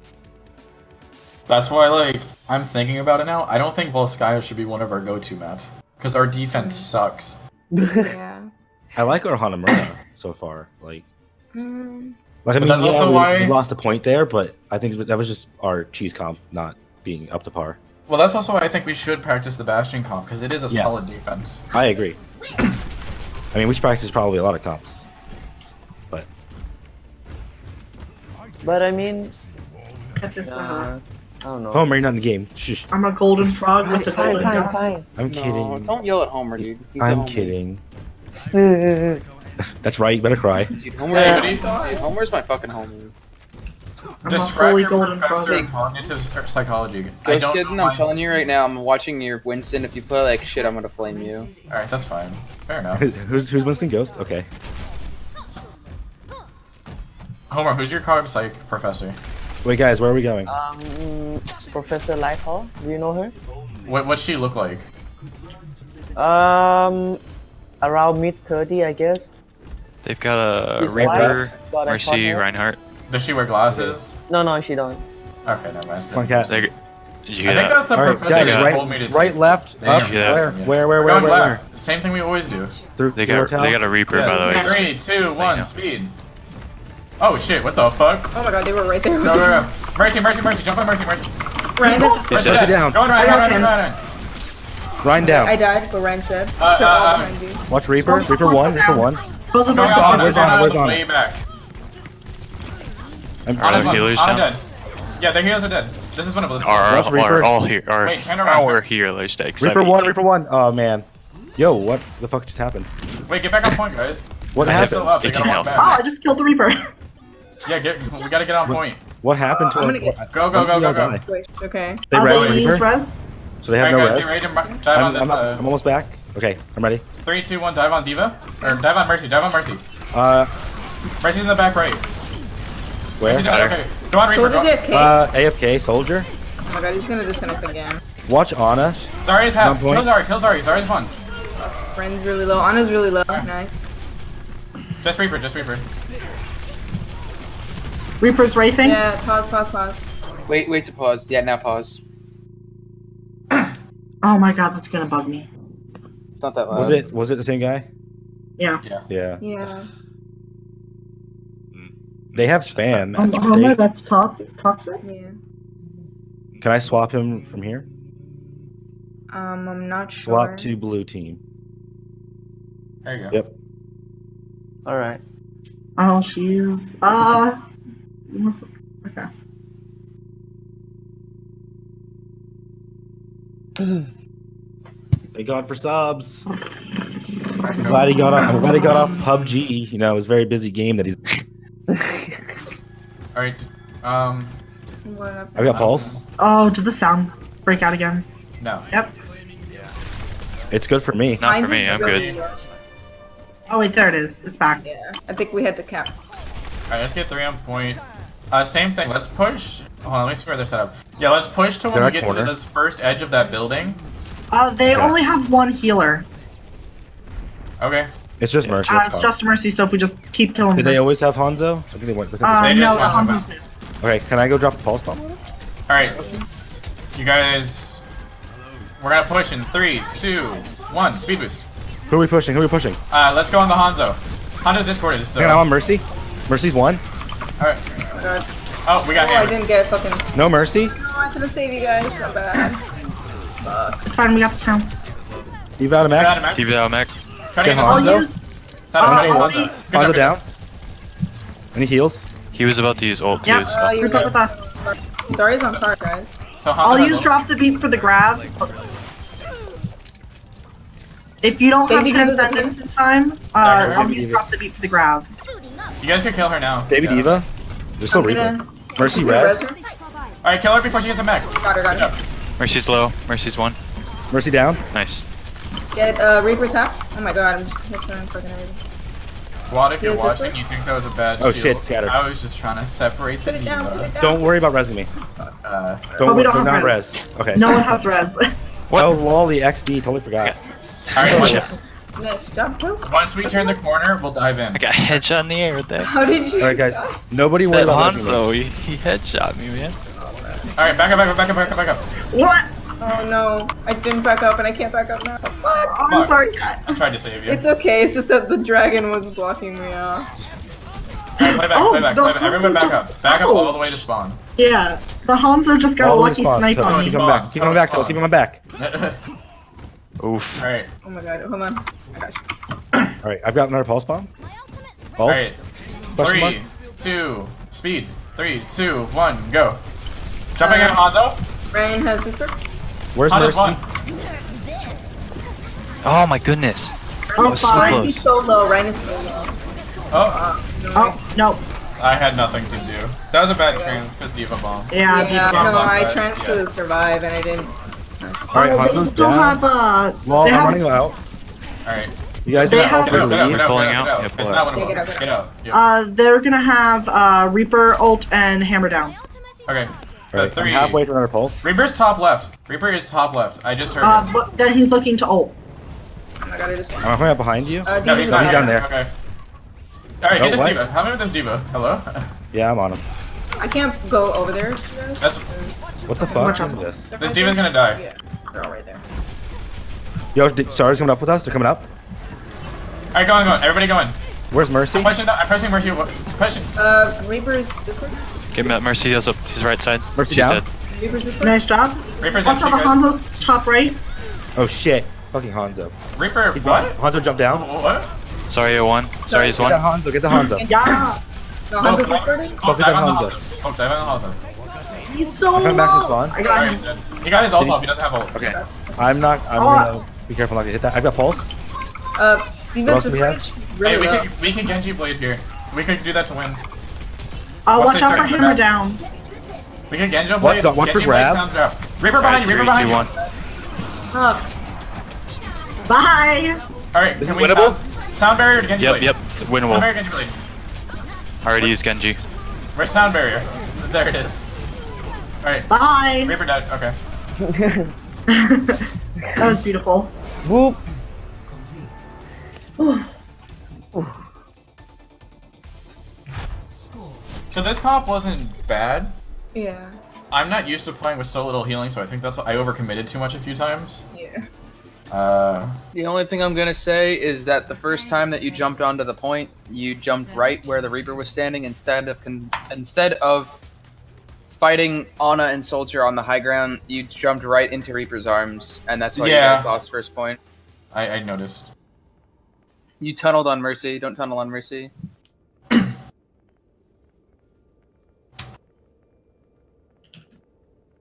That's why, like, I'm thinking about it now. I don't think Volskaya should be one of our go-to maps because our defense sucks. Yeah. I like our Hanamura so far. Like, Mm, like I But mean, that's yeah, also we, why- we lost a point there, but I think that was just our cheese comp not being up to par. Well, that's also why I think we should practice the Bastion comp because it is a Yes. solid defense. I agree. I mean, we should practice probably a lot of cops. but But I mean, uh. I don't know. Homer, you're not in the game. Shush. I'm a golden frog Fine, with a fine, golden fine, fine. I'm No, kidding. don't yell at Homer, dude. He's a I'm kidding. That's right. You better cry. Dude, Homer, Yeah. Homer's my fucking Homer. I'm a Describe your professor of cognitive psychology. I Ghost don't Kid, know I'm telling you right now, I'm watching your Winston. If you play like shit, I'm gonna flame you. All right, that's fine. Fair enough. who's who's Winston Ghost? Okay. Homer, who's your cog psych professor? Wait, guys, where are we going? Um, it's Professor Lighthall. Do you know her? What what's she look like? Um, around mid thirty, I guess. They've got a She's Reaper, white, Mercy. Reinhardt. Does she wear glasses? No, no, she don't. Okay, never mind. Come on, cat. They, did you I think that? that's the All right, professor guys, that right, told me to right, left, Yeah, up, yeah. where, Yeah. where, where, We're where, where, where? left. Same thing we always do. Through, They got, they got a Reaper, Yes. by the way. Three, two, know. one, speed. Oh shit! What the fuck? Oh my god, they were right there. No, no, no. Mercy, mercy, mercy! Jump on mercy, mercy! Rein, this is- Mercy said- Sit dead. down. Go on, Rein, I Rein, got Rein, Rein, Rein. Down. I died, but Rein said. Uh, uh. Watch Reaper. Reaper one. Reaper one. Both of Go on, are on, Where's on, Ana? on, Where's way back. I'm, Are Ana's the on, healers Ana down? dead. Yeah, their healers are dead. This is one of those. Our, Watch our, Reaper. all here, our, Wait, turn around, our turn- healers dead. 'cause Reaper one. Reaper one. Oh man. Yo, what the fuck just happened? Wait, get back on point, guys. What They're happened? still up. 18 health. Oh. I just killed the Reaper. Yeah, get. We gotta get on point. What happened to I'm our? get- Go, go, go, go, go. Wait, okay. They I'll res Reaper, res. so they have Alright, no guys, res. get ready to dive I'm, this. I'm, Uh, I'm almost back. Okay, I'm ready. three, two, one. Dive on D.Va, or dive on Mercy. Dive on Mercy. Uh, Mercy's in the back right. Where? Mercy, okay. Go on Reaper. AFK. Uh, AFK soldier. oh my god, he's gonna disconnect again. Watch Ana. Zarya's half. On point. Kill Zarya. Kill Zarya. Zarya's one. Friend's really low. Ana's really low. Nice. Just Reaper. Just Reaper. Reaper's wraithing. Yeah, pause, pause, pause. Wait, wait to pause. Yeah, now pause. Oh my god, that's gonna bug me. It's not that loud. Was it? Was it the same guy? Yeah. Yeah. Yeah. Yeah. They have span. Um, They- that's top toxic. Yeah. can I swap him from here? Um, I'm not sure. Swap to blue team. There you go. Yep. All right. Oh, she's uh. Okay. Thank God for subs. I'm glad he got off. I'm glad he got off PUBG. You know, it was a very busy game that he's. All right. Um. I'm going up. I got pulse. Oh, did the sound break out again? No. Yep. It's good for me. Not for me. I'm really good. Oh wait, there it is. It's back. Yeah, I think we had to cap. Alright, let's get three on point. Uh, same thing. Let's push. Hold on, let me see where they're set up. Yeah, let's push to when we at get to the first edge of that building. Uh, they Okay. only have one healer. Okay. It's just Mercy. Uh, it's it's just Mercy, so if we just keep killing Did they always have Hanzo? I think they went. I Uh, they- They no, Hanzo's new. Okay, can I go drop a pulse bomb? Alright. You guys. We're gonna push in three, two, one. Speed boost. Who are we pushing? Who are we pushing? Uh, let's go on the Hanzo. Hanzo's discorded, so. Hang on, I'm on Mercy. Mercy's one. Alright. Oh god. Oh, we got Oh, I didn't get fucking. No Mercy. No, I couldn't save you guys. So bad. Fuck. It's fine, we got this down. Eve out of Got mech. Keep it out, Mac. Try to Get get this I'll Hanzo. use, Stop Uh, trying to get I'll Hanzo. use- Good Hanzo down. Any heals? He was about to use ult too. Yep. So. Oh, you're group up good. with us. Darius on card, guys. So Hanzo I'll use ult. drop the beat for the grab. If you don't Baby have 10 seconds in time, uh, Alright, I'll Baby use D.Va. drop the beat for the grab. You guys can kill her now. Baby Yeah. D.Va. There's still I'm Reaper. Mercy She's res. res. Alright, kill her before she gets a mech. Got her, got her. Mercy's low. Mercy's one. Mercy down. Nice. Get uh, Reaper's half. Oh my god, I'm just hit trying fucking everything. Wad, if you're watching, you think that was a bad Oh, shield. shit, scattered. I was just trying to separate the Put it down, put it down. Don't worry about resing me. Uh, Don't But we don't Do have not res. res. Okay. No one has res. What? Oh, lolly XD. Totally forgot. Alright, once, Nice job, kills. once we turn the corner, we'll dive in. I got headshot in the air there. How did you? All right, guys. Nobody worry That about resing. Hanzo, he, he headshot me, man. Alright, back up, back up, back up, back up, back up. what? Oh no, I didn't back up and I can't back up now. Fuck. Oh, I'm sorry, cat. I tried to save you. It's okay, it's just that the dragon was blocking me off. Alright, play back, Oh, play back, the play back. Everyone back just up. Back up all the way to spawn. Yeah, the Hanzo just got All a the way lucky spawn. snipe Keep on coming me. Spawn. back. Keep coming back. Spawn. Keep coming back. Oof. Alright, Oh my god, hold on. I got you. All right, I've got another pulse bomb. Alright. Question mark? Three, two, speed. Three, two, one, go. Jumping uh, in, Hanzo. Rein has Discord. Where's Hanzo's Mercy? one. Oh my goodness. Oh, was so fine. Rein is so low, Rein is so low. Oh, No. Oh, no. I had nothing to do. That was a bad experience because D.Va bomb. Yeah, yeah, D.Va. no, I but, tried yeah. to survive and I didn't. All right, Oh, they Hanzo's down. have, uh, Well, they I'm have- running out. Alright. You guys They have have- Get out, get out, get out, Pulling get out, out? get Yeah, out. pull It's out. not what Yeah, I get out, want. get Get out. Yep. Uh, they're gonna have uh, Reaper ult and Hammer down. Okay. All The right, I'm three. halfway to another pulse. Reaper's top left. Reaper is top left. I just heard Uh, it. but then he's looking to ult. Oh my god, I just won. I'm coming up behind you. Uh, No, he's on not he's down there. Okay. Alright, Oh, get this what? D.Va. Help me with this D.Va. Hello? Yeah, I'm on him. I can't go over there. That's What the fuck is this? They're this right D.Va's gonna die. Yeah, they're all right there. Yo, D- Stars coming up with us. They're coming up. Alright, going, going. Everybody going. Where's Mercy? I'm pushing. I'm pressing Mercy. Pushing. Uh, Reaper's Discord. Give me that Mercy. He's up. He's right side. Mercy She's down. dead. Reaper's Discord. Nice job. Reaper's Watch out, the. Hanzo's top right. Oh shit! Fucking Hanzo. Reaper, He's what? Hanzo jump down. What? Sorry, you won. Sorry, he's Get the. Hanzo. Get the Hanzo. Yeah. No, Oh, Hanzo's oh, Discording. oh, Focus on on Hanzo. Hanzo. Oh, dive on the Hanzo. He's so I'm coming back to low. spawn. I got him. Alright, He got his ult off. He doesn't have ult. Okay. I'm not. I'm Oh. gonna be careful not to hit that. I've got pulse. Uh, What D.Va's else do we Discord. have? she's Hey, we can we can Genji blade here. We could do that to win. Uh, Once watch out for coming Hammer down. We can Genji Watch blade. out, watch for Genji blade grab. sound drop. Reaper behind you. Reaper behind you. two, one. Fuck. Bye. Alright, can is we winnable? sound, sound barrier to Genji Yep, blade? yep. Sound Winnable. barrier Genji blade. Already used Genji. Where's sound barrier? There it is. Alright. Bye. Reaper died. Okay. that was beautiful. Whoop. So this comp wasn't bad. Yeah. I'm not used to playing with so little healing, so I think that's what I overcommitted too much a few times. Yeah. Uh, The only thing I'm gonna say is that the first time that you jumped onto the point, you jumped right where the Reaper was standing instead of con- instead of fighting Ana and Soldier on the high ground. You jumped right into Reaper's arms, and that's why Yeah. you guys lost first point. I, I noticed. You tunneled on Mercy. Don't tunnel on Mercy.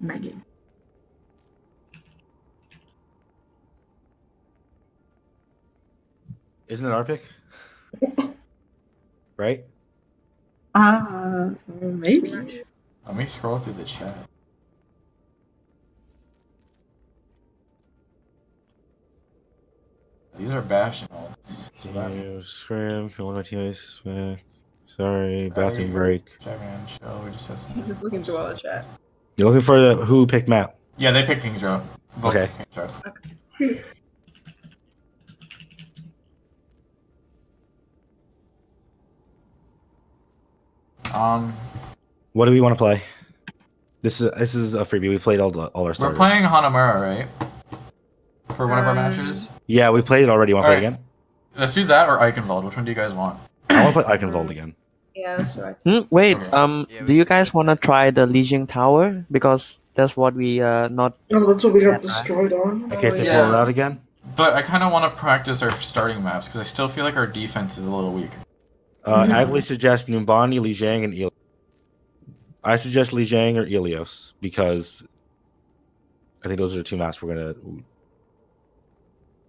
Megan. Isn't it our pick? right? Uh, maybe. Let me scroll through the chat. These are Bastion ults. So that Scram, my teammates. Sorry, bathroom break. Champion show. We just have some. I'm just looking through all the chat. You're looking for the who picked Matt? Yeah, they picked Kings Row. Okay. for Kings Row. Um, What do we want to play? This is this is a freebie. We played all the, all our stuff. we're playing Hanamura, right? For one of our Um, matches. Yeah, we played it already. Want to play Alright. again? Let's do that or Eichenwalde. Which one do you guys want? I want to play Eichenwalde again. Yeah, that's right. Hmm, wait, Okay. um, Yeah, do you guys want to try the Legion Tower? Because that's what we uh not. Oh, that's what we got destroyed on. In case they yeah. pull it out again. But I kind of want to practice our starting maps because I still feel like our defense is a little weak. Uh, Mhm. I would suggest Numbani, Li Jiang, and Ilios. I suggest Li Jiang or Ilios because I think those are the two maps we're gonna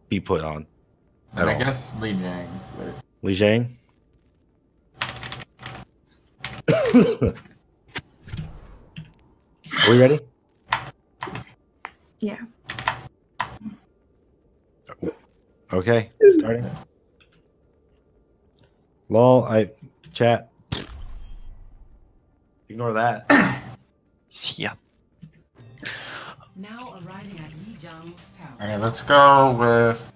be put on. And I all. guess Li Jing. But Li Jiang. Are we ready? Yeah. Okay, starting. Lol, I chat. Ignore that. Yeah. Now arriving at Lijiang Tower. okay, let's go with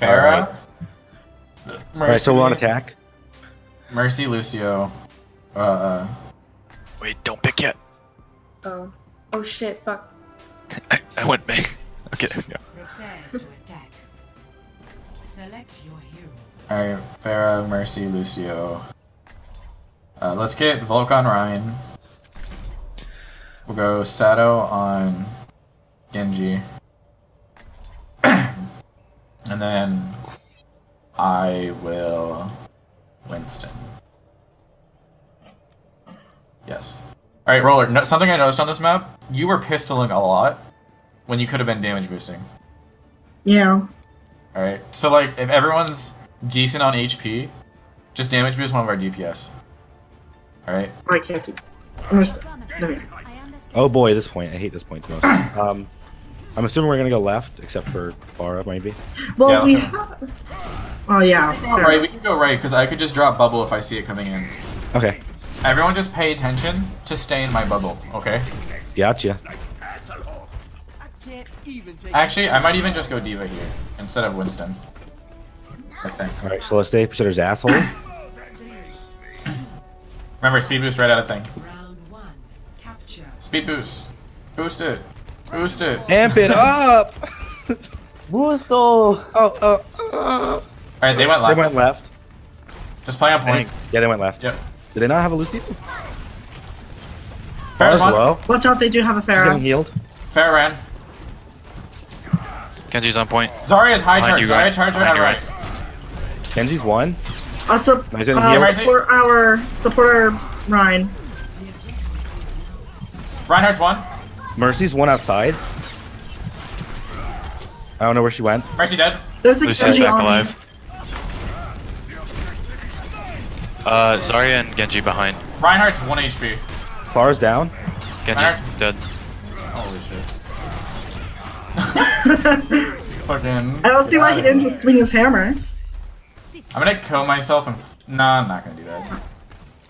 Pharah. Alright, so we're on attack. Mercy, Lucio. Uh, uh, Wait, don't pick yet. Oh. Oh shit, fuck. I, I went big. Okay, yeah. Prepare to attack. Select your hero. Alright, Pharah, Mercy, Lucio. Uh, let's get Volk on Rein. We'll go Sato on Genji. and then I will Winston. Yes. Alright, Roller, no, something I noticed on this map, you were pistoling a lot when you could have been damage boosting. Yeah. Alright, so like, if everyone's decent on HP, just damage boost one of our DPS. Alright? I can't do. Understood. There we go. Oh boy, this point. I hate this point the most. Um, I'm assuming we're gonna go left, except for far up, maybe. Well, Yeah, we have. Oh yeah. fair. Alright, we can go right, because I could just drop bubble if I see it coming in. Okay, Everyone just pay attention to stay in my bubble, okay? gotcha. Actually, I might even just go D.Va here, instead of Winston. I think. All right, so let's stay each other's assholes. Remember, speed boost right out of thing. Round one. Capture. Speed boost. Boost it. Boost it. Amp it up. Boosto! Oh, oh, oh. Alright, they went left. They went left. Just play on point. Yeah, they went left. Yep. Did they not have a Lucio? Fair's as well. Watch out, they do have a He's getting Pharaoh. healed. Fair ran. Genji's on point. Zarya's high Behind charge. you, Zarya right. charge right right. Genji's one. Also, Nice and uh, healed. support our support our Rein. Reinhardt's one. Mercy's one outside. I don't know where she went. Mercy dead. There's a Lucius Genji back on alive. Uh, Zarya and Genji behind. Reinhardt's 1 HP. Far's down. Genji Reinhardt's- dead. Holy shit. Fucking. I don't see why he didn't just swing his hammer. I'm gonna kill myself and. Nah, I'm not gonna do that.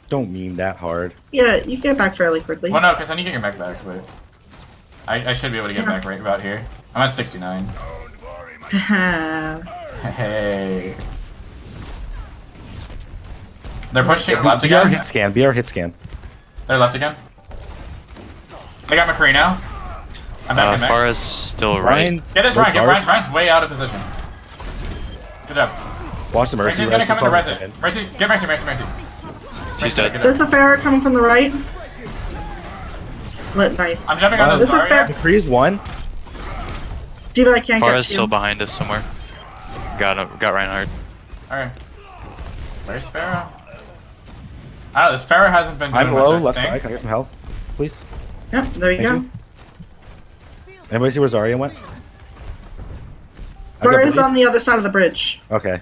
Don't mean that hard. Yeah, you get back fairly quickly. Well, no, because then you get your mech back, but. I, I should be able to get back right about here. I'm at 69. Hey. They're pushing left Be our again. hit scan. Be our hit scan. They're left again. They got McCree now. I'm back Uh, in mech. Pharah's still right. Rein. Get this no Rein. Get charge. Rein. Rein's way out of position. Good job. Watch the Mercy. Mercy's gonna Mercy's come into probably res it. dead. Mercy, get Mercy, Mercy, Mercy. She's Mercy, dead. get There's it. a Pharaoh coming from the right. Lit, nice. I'm jumping on Uh, the this is fair. Zarya. McCree's one. D.Va, I can't Pharah's get still behind us somewhere. Got him. Got Reinhardt. Alright. Where's Pharaoh? I don't know, this Pharaoh hasn't been doing I'm low. much, Left think. side. Can I get some health, please? Yep, there you Thank go. you. Anybody see where Zarya went? I got Zarya's on the other side of the bridge. Okay.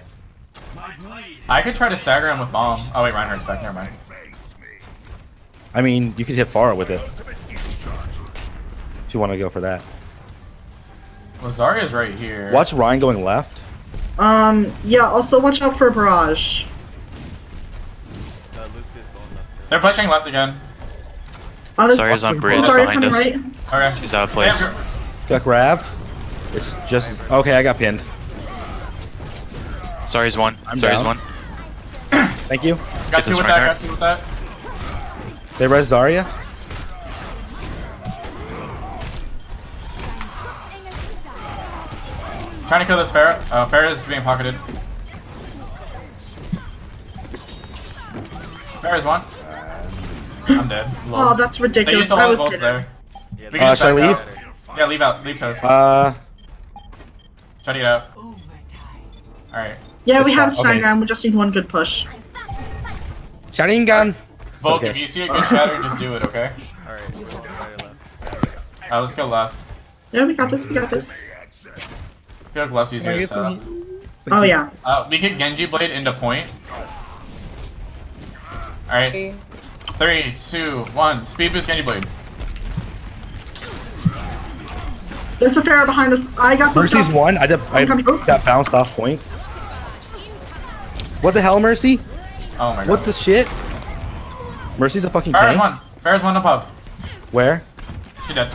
I could try to stagger him with bomb. Oh wait, Reinhardt's back, never mind. I mean, you could hit Pharah with it. If you want to go for that. Well, Zarya's right here. Watch Rein going left. Um, yeah, also watch out for Barrage. Uh, Lucius going left. They're pushing left again. Oh, there's- Zarya's on bridge Oh, behind us. right. Okay. She's out of place. Yeah, Got grabbed. It's just okay. I got pinned. Zarya's one. I'm Zarya's down. one. Thank you. Got Get two with that. Reinhardt. Got two with that. They res Zarya. Trying to kill this Pharah. Uh, Pharah is being pocketed. Pharah's one. I'm dead. Lol. Oh, that's ridiculous. They ridiculous. used a I lot of was bolts there. Yeah, We can Uh, should I leave? out. Yeah, leave out. Leave toast. Uh, Try to get out. Alright. Yeah, we It's have fine, okay. Sharingan. We just need one good push. Sharingan. Volk, Okay. if you see a good shatter, just do it, okay? Alright, Zarya. Uh, let's go left. Yeah, we got this. We got this. I feel like left's easier to set up. Oh yeah. Uh, we could Genji Blade into point. Alright. Three, two, one. Speed boost Genji Blade. There's a Pharah behind us. I got the Mercy's one. I did. I. Got bounced off point. What the hell, Mercy? Oh my god. What the shit? Mercy's a fucking Pharah's tank. one. Pharah's one above. Where? She dead.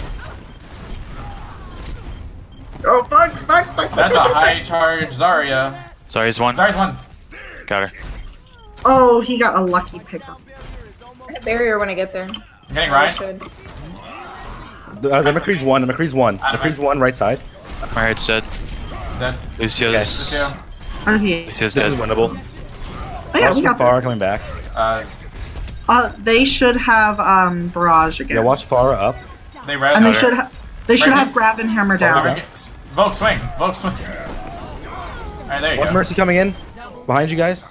Oh fuck! Fuck! Fuck! That's a high charge Zarya. Zarya's one. Zarya's one. Got her. Oh, he got a lucky pickup. I have barrier when I get there. I'm getting Rein. should. The, uh, the McCree's one. The McCree's one. The McCree's one. Right side. My heart's dead. Dead. Lucio's. Lucio. Okay. Lucio's This dead. is winnable. Oh, yeah, Watch we got Pharah coming back. Uh, Uh, they should have um barrage again. Yeah, watch Pharah up. they res. and they should ha- they should Mercy? have grab and hammer down. Volk swing. Volk swing. Alright, there you Watch go. Mercy coming in. Behind you guys.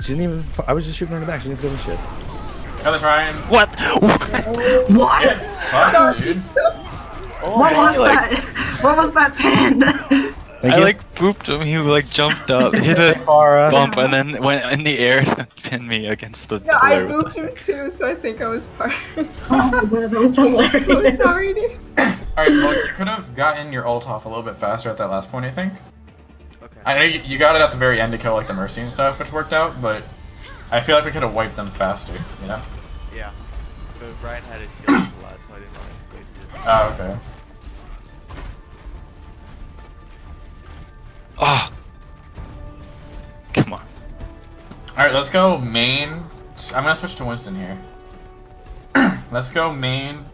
She didn't even. I was just shooting her in the back. She didn't do any shit. Kill this Rein. What? What? Fuck, dude. What was like- that? What was that pen? Thank I you. like booped him. He like jumped up, hit a Pharah. Uh, bump, and then went in the air and pinned me against the. Yeah, I pillar. booped him too, so I think I was part. oh, that was I'm so hilarious. sorry, dude. Alright, Volk, you could have gotten your ult off a little bit faster at that last point, I think. Okay. I know you, you got it at the very end to kill like the Mercy and stuff, which worked out, but I feel like we could have wiped them faster, you know? Yeah. But Rein had his shield a lot, so I didn't want to waste it. Oh, okay. Oh. Come on. Alright, let's go main. I'm gonna switch to Winston here. let's go main,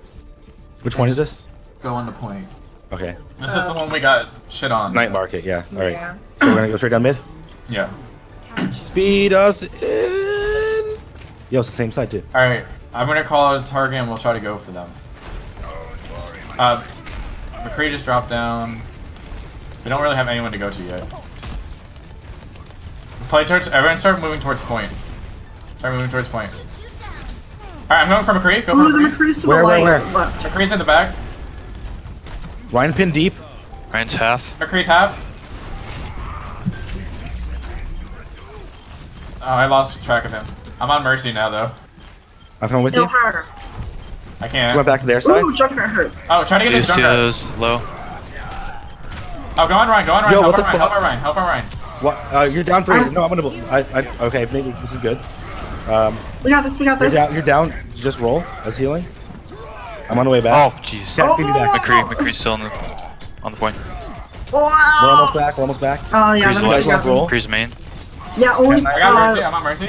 Which one is this? go on the point. Okay. This is the one we got shit on. Night market. Yeah. All right. Yeah. So we're gonna go straight down mid. Yeah. Speed us in. Yo, it's the same side too. Alright, I'm gonna call a target and we'll try to go for them. Uh, McCree just dropped down. We don't really have anyone to go to yet. Play towards. Everyone start moving towards point. Start moving towards point. Alright, I'm going for McCree. Go Ooh, for the McCree. McCree's to Where, the where, light. where? Left. McCree's in the back. Rein pin deep. Rein's half. McCree's half. Oh, I lost track of him. I'm on Mercy now, though. I'm coming with Kill you. her. I can't. went back to their side. Ooh, Junkrat hurts. Oh, try to get this Junkrat. Lucio's low. Oh, go on Rein, go on Rein. Yo, help what on the Rein, help fuck? on Rein, help on Rein. What? Uh, you're down three. No, I'm gonna. I, I. Okay, maybe this is good. Um, We got this. We got this. you're this. down. You're down. Just roll as healing. I'm on the way back. Oh, jeez. Cat, speed me back. McCree. McCree's still on the on the point. Wow. We're almost back. We're almost back. Oh yeah, McCree's that You low. guys was want to roll? McCree's main. Yeah, only. I got Mercy, Uh, I'm on Mercy.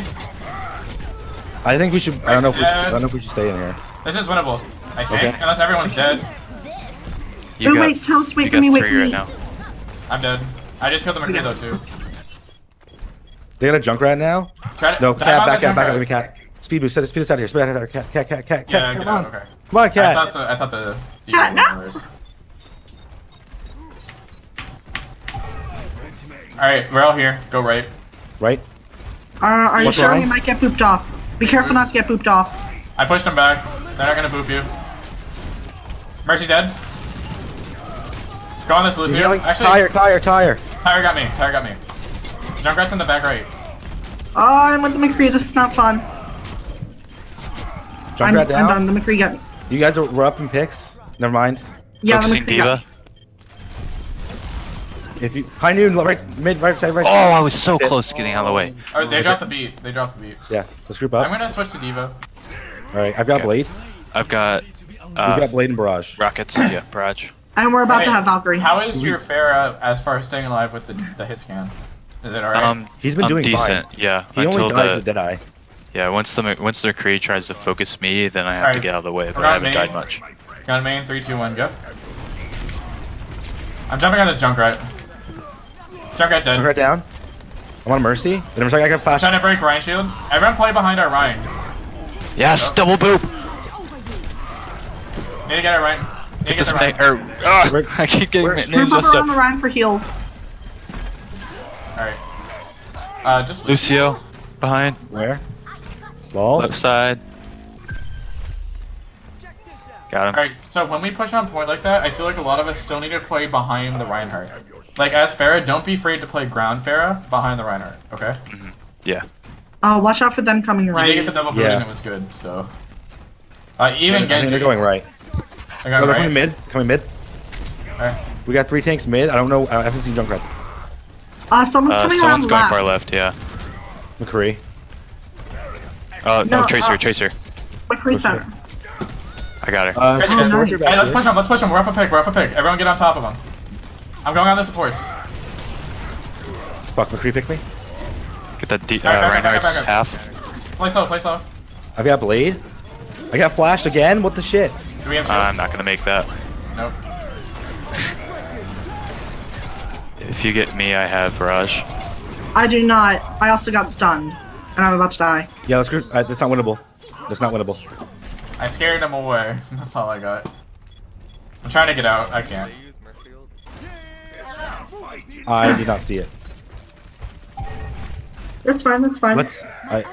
I think we should. I don't know if we should, I don't know if we should stay in here. This is winnable, I think, Okay. unless everyone's dead. You Wait, got, wait, Toast, wait you got me, wait three for right now. I'm dead. I just killed the McCree though too. They got a Junkrat now. Try to No, cat, back the out, back out, Junkrat. baby cat. Speed boost, set it, speed us out here, speed us out here, cat, cat, cat, cat, cat, Yeah, come on, out, okay. come on, I cat. thought the I thought the the Cat, no. Alright, we're all here. Go right. Right? Uh, are you What's sure wrong? you might get booped off? Be careful not to get booped off. I pushed them back. They're not gonna boop you. Mercy dead. Go on this, You're Lucio. Actually, tire, tire, tire. Tyre got me. Tyre got me. Junkrat's in the back right. Oh, I'm with the McCree. This is not fun. I'm, Junkrat I'm down. done. The McCree got me. You guys are we're up in picks. Never mind. Yeah, Focusing McCree D.Va. If you high noon, right, mid, right side, right. Oh. I was so close to getting out of the way. Oh, they dropped the beat. They dropped the beat. Yeah, let's group up. I'm gonna switch to Devo. All right, I've got Okay. blade. I've got We've uh, got blade and barrage. rockets. Yeah, barrage. And we're about to have Valkyrie. How is your Pharah as far as staying alive with the the hit scan? Is it alright? Um, He's been I'm doing decent. fine. Yeah, He until only dies the with Deadeye. yeah once the once the McCree tries to focus me, then I have to get out of the way. But I haven't main. died much. Got a main, three, two, one, go. I'm jumping on the Junkrat. Junkrat dead. Right down. I'm on mercy. And I'm like, I got flash. Trying to break Rein shield. Everyone play behind our Rein. Yes, double boop. Need to get it Rein. Need to Get get this the thing. Ryan. Or, Ugh, I keep getting Group names up messed around the up. Ryan for heals. Alright. Uh, just Lucio, behind, Where? Lol. left side. Got him. Alright, so when we push on point like that, I feel like a lot of us still need to play behind the Reinhardt. Like, as Pharah, don't be afraid to play ground Pharah behind the Reinhardt, okay? Yeah. Uh, watch out for them coming You right. did get the double boot Yeah. and it was good, so. Uh, even I think Genji. they're going right. They're No, going they're coming mid. Coming mid. Alright. We got three tanks mid. I don't know. I haven't seen Junkrat. Uh, someone's Uh, coming someone's going left. far left. Yeah. McCree. Oh no, No, Tracer, uh, Tracer. McCree center. I got her. Uh, Oh, dead. nice. Hey, let's push them, let's push them. We're up a pick, we're up a pick. Everyone get on top of them. I'm going on the supports. Fuck, McCree pick me. Get that D- uh, Back, back, back, Reinhardt's back, back. half. Play slow, play slow. I've got blade. I got flashed again. What the shit? Do we have Uh. I'm not gonna make that. nope. If you get me, I have barrage. I do not. I also got stunned, and I'm about to die. Yeah, that's good. group. Uh, that's not winnable. That's not winnable. I scared him away. That's all I got. I'm trying to get out. I can't. I did not see it. That's fine. That's fine. Let's. I. Do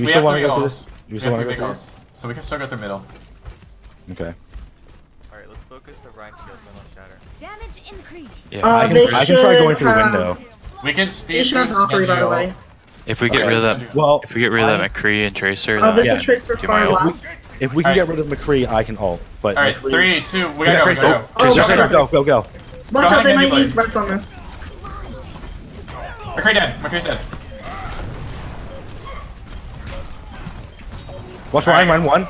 you We still have want to three go through this? Do We you still have want three to go through this? So we can still go through middle. Okay. Alright, let's focus the Rein shield then on Shatter. Damage increase. Yeah. Uh, I can. I can try going through the have- window. We can They speed should have boost Valkyrie, by the way. If we get Okay, rid of that, Well, if we get rid of I- that McCree and Tracer, Uh, then there's I a can tracer do far my ult. left. If we can Alright. get rid of McCree, I can ult. But Alright, McCree- three, two, we We got gotta go, we Tracer. gotta go. Oh, Tracer, Tracer. go, go, go. Watch out, they might use reds on this. McCree dead. McCree's dead. Watch Ryan, Ryan one.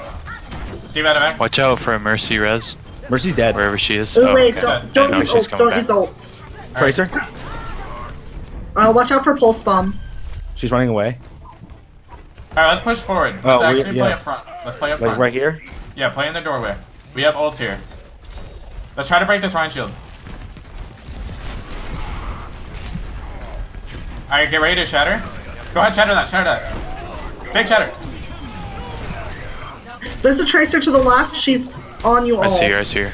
Team out of back. Watch out for a Mercy res Mercy's dead. wherever she is. Oh, wait, okay. don't, don't no, use she's ults. coming Don't back. use ults. Tracer. Uh, watch out for pulse bomb. She's running away. Alright, let's push forward. Let's Oh, we- actually play yeah. up front. Let's play up Like front. right here. Yeah, play in the doorway. We have ults here. Let's try to break this Rein shield. Alright, get ready to shatter. Go ahead, shatter that, shatter that. Big shatter. There's a tracer to the left. She's on you all. I see her. I see her.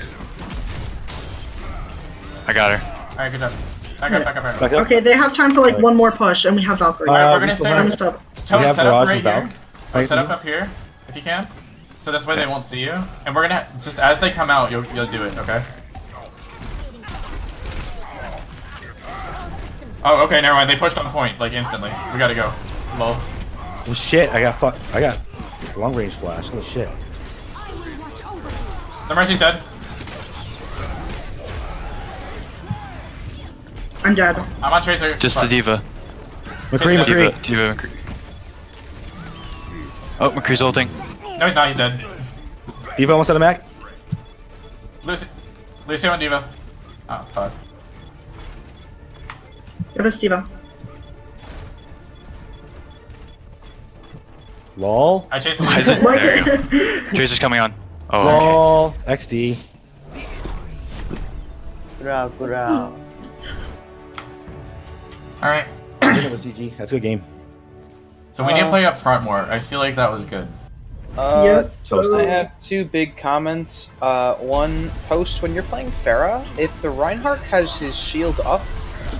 I got her. Alright, good job. Back up, back up, back up. Back up. Okay, they have time for like one more push, and we have Valkyrie. Alright, Uh, we're gonna still stay have- I'm up. just up. Toe We have set up Barrage right here. Toe set up up here, if you can. So this way they won't see you. And we're gonna, just as they come out, you'll, you'll do it, okay? Oh, okay, never mind. They pushed on point, like, instantly. We gotta go. Lol. Oh shit! I got fuck. I got long range flash. Holy shit. The Mercy's dead. I'm dead. I'm on Tracer. Just the Fuck. D.Va. McCree, D.Va. McCree. D.Va. McCree. Oh, McCree's ulting. No, he's not. He's dead. D.Va almost at a mac. Lucy. Lucio and D.Va. Oh, fuck. Give us D.Va. Lol. I chased the Why is Lucio. There you go. Tracer's coming on. Oh, okay. Lol. XD. Kurao, kurao. Alright. That was GG. That's a good game. So we need to Uh, play up front more. I feel like that was good. Uh, yes. I have two big comments. Uh, one, post when you're playing Pharah, if the Reinhardt has his shield up,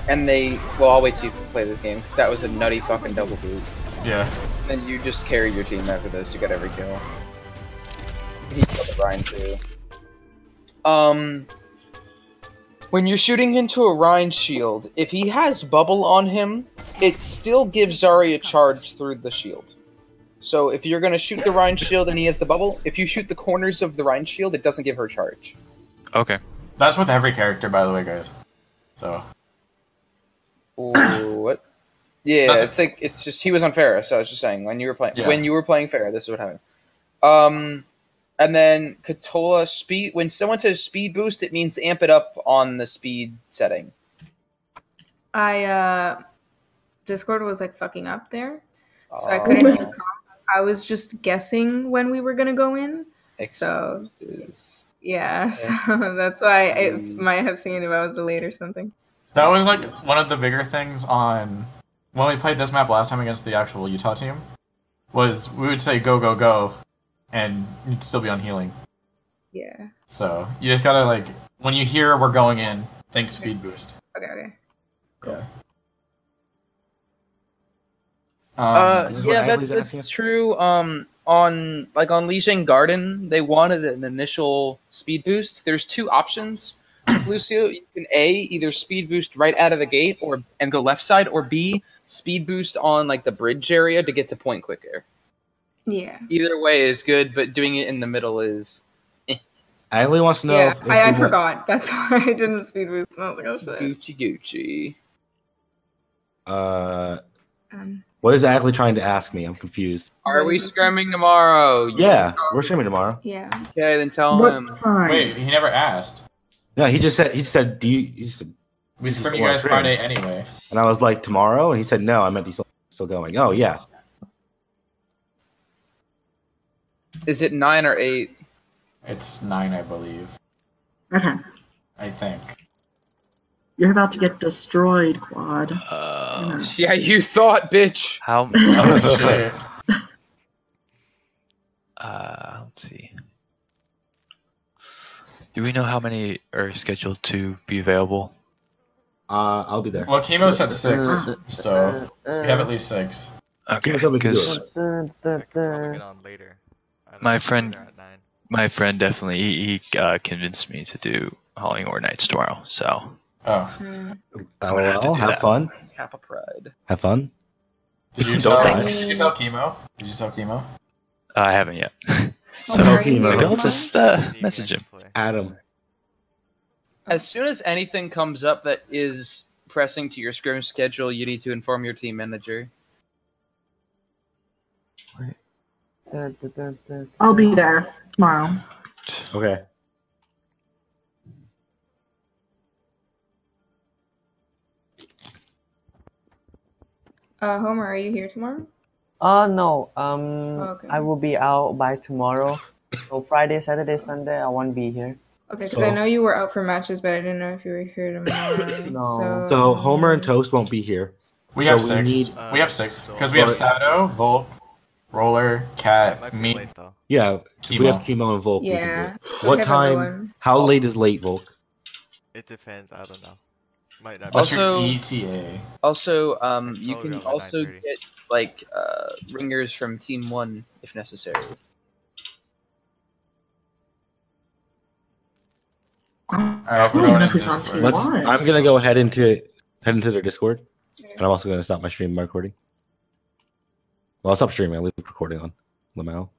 and they, well, I'll wait till you play the game because that was a nutty fucking double boot. Yeah. Then you just carry your team after this. You got every kill. He killed the Rein too. Um, when you're shooting into a Rein shield, if he has bubble on him, it still gives Zarya a charge through the shield. So if you're gonna shoot the Rein shield and he has the bubble, if you shoot the corners of the Rein shield, it doesn't give her charge. Okay. That's with every character, by the way, guys. So Ooh, what? Yeah, That's- it's like it's just he was on Pharah, so I was just saying when you were playing Yeah. when you were playing Pharah, this is what happened. Um, and then Katola speed. When someone says speed boost, it means amp it up on the speed setting. I uh Discord was like fucking up there. So I Oh. couldn't hear. I was just guessing when we were gonna go in. So Excuses. yeah, so that's why I might have seen if I was late or something. that was like one of the bigger things on when we played this map last time against the actual Utah team. Was we would say go go go, and you'd still be on healing. Yeah. So you just gotta like when you hear we're going in, think speed boost. Okay, okay. Yeah. Uh, Um, this is what yeah, Ashley's that's asking that's true. Um, on like on Lijiang Garden, they wanted an initial speed boost. There's two options, Lucio. You can a either speed boost right out of the gate, or and go left side, or b speed boost on like the bridge area to get to point quicker. Yeah. Either way is good, but doing it in the middle is Ashley wants to know. yeah, if, if I, I we want- forgot. That's why I didn't speed boost. I was like, oh shit. Gucci Gucci. Uh, Um, what is Ashley trying to ask me? I'm confused. Are we scrimming tomorrow? Yeah, we're streaming tomorrow. yeah. Okay, then tell What him. time? Wait, he never asked. No, he just said he just said, "Do you?" He said, We This you guys scrim. Friday anyway. and I was like, "Tomorrow," and he said, "No, I meant he's still, still going." Oh yeah, Is it nine or eight? It's nine, I believe. Okay. I think. You're about to get destroyed, Quad. Uh, Yeah, you thought, bitch. how? Oh shit. Uh, let's see. Do we know how many are scheduled to be available? Uh, I'll be there. Well, chemo said six, so we have at least six. Okay, Give us something to do. because get on later. My friend- later at nine. my friend definitely he, he uh, convinced me to do Hauling Or Nights tomorrow. So Oh, Mm. I'm gonna have to LOL, do have that. fun. Kappa Pride. Have fun. did you Don't tell? Did you tell chemo? Did you tell chemo? I haven't yet. Oh, so are you Pokemon. here I'll just uh, message him. Adam. As soon as anything comes up that is pressing to your scrim schedule, you need to inform your team manager. I'll be there tomorrow. Okay. Uh, Homer, are you here tomorrow? Uh no. Um, Okay. I will be out by tomorrow. So Friday, Saturday, Sunday, I won't be here. Okay, because So- I know you were out for matches, but I didn't know if you were here tomorrow. No. So, So Homer and Toast won't be here. We So have we six. need- we have six because we have Well- Sado, Volk, Roller, Cat, me. late though. Yeah, Chemo. we have chemo and Volk. Yeah. So what we time? everyone. How late is late, Volk? It depends. I don't know. Might not. be. What's Also- your ETA? Also, um, you can also get like uh, ringers from Team One if necessary. I we're don't going know in who's on Discord. team. Let's. Why? I'm gonna go ahead into head into their Discord, and I'm also gonna stop my stream by recording. Well, I'll stop streaming. I'll leave recording on Lamau.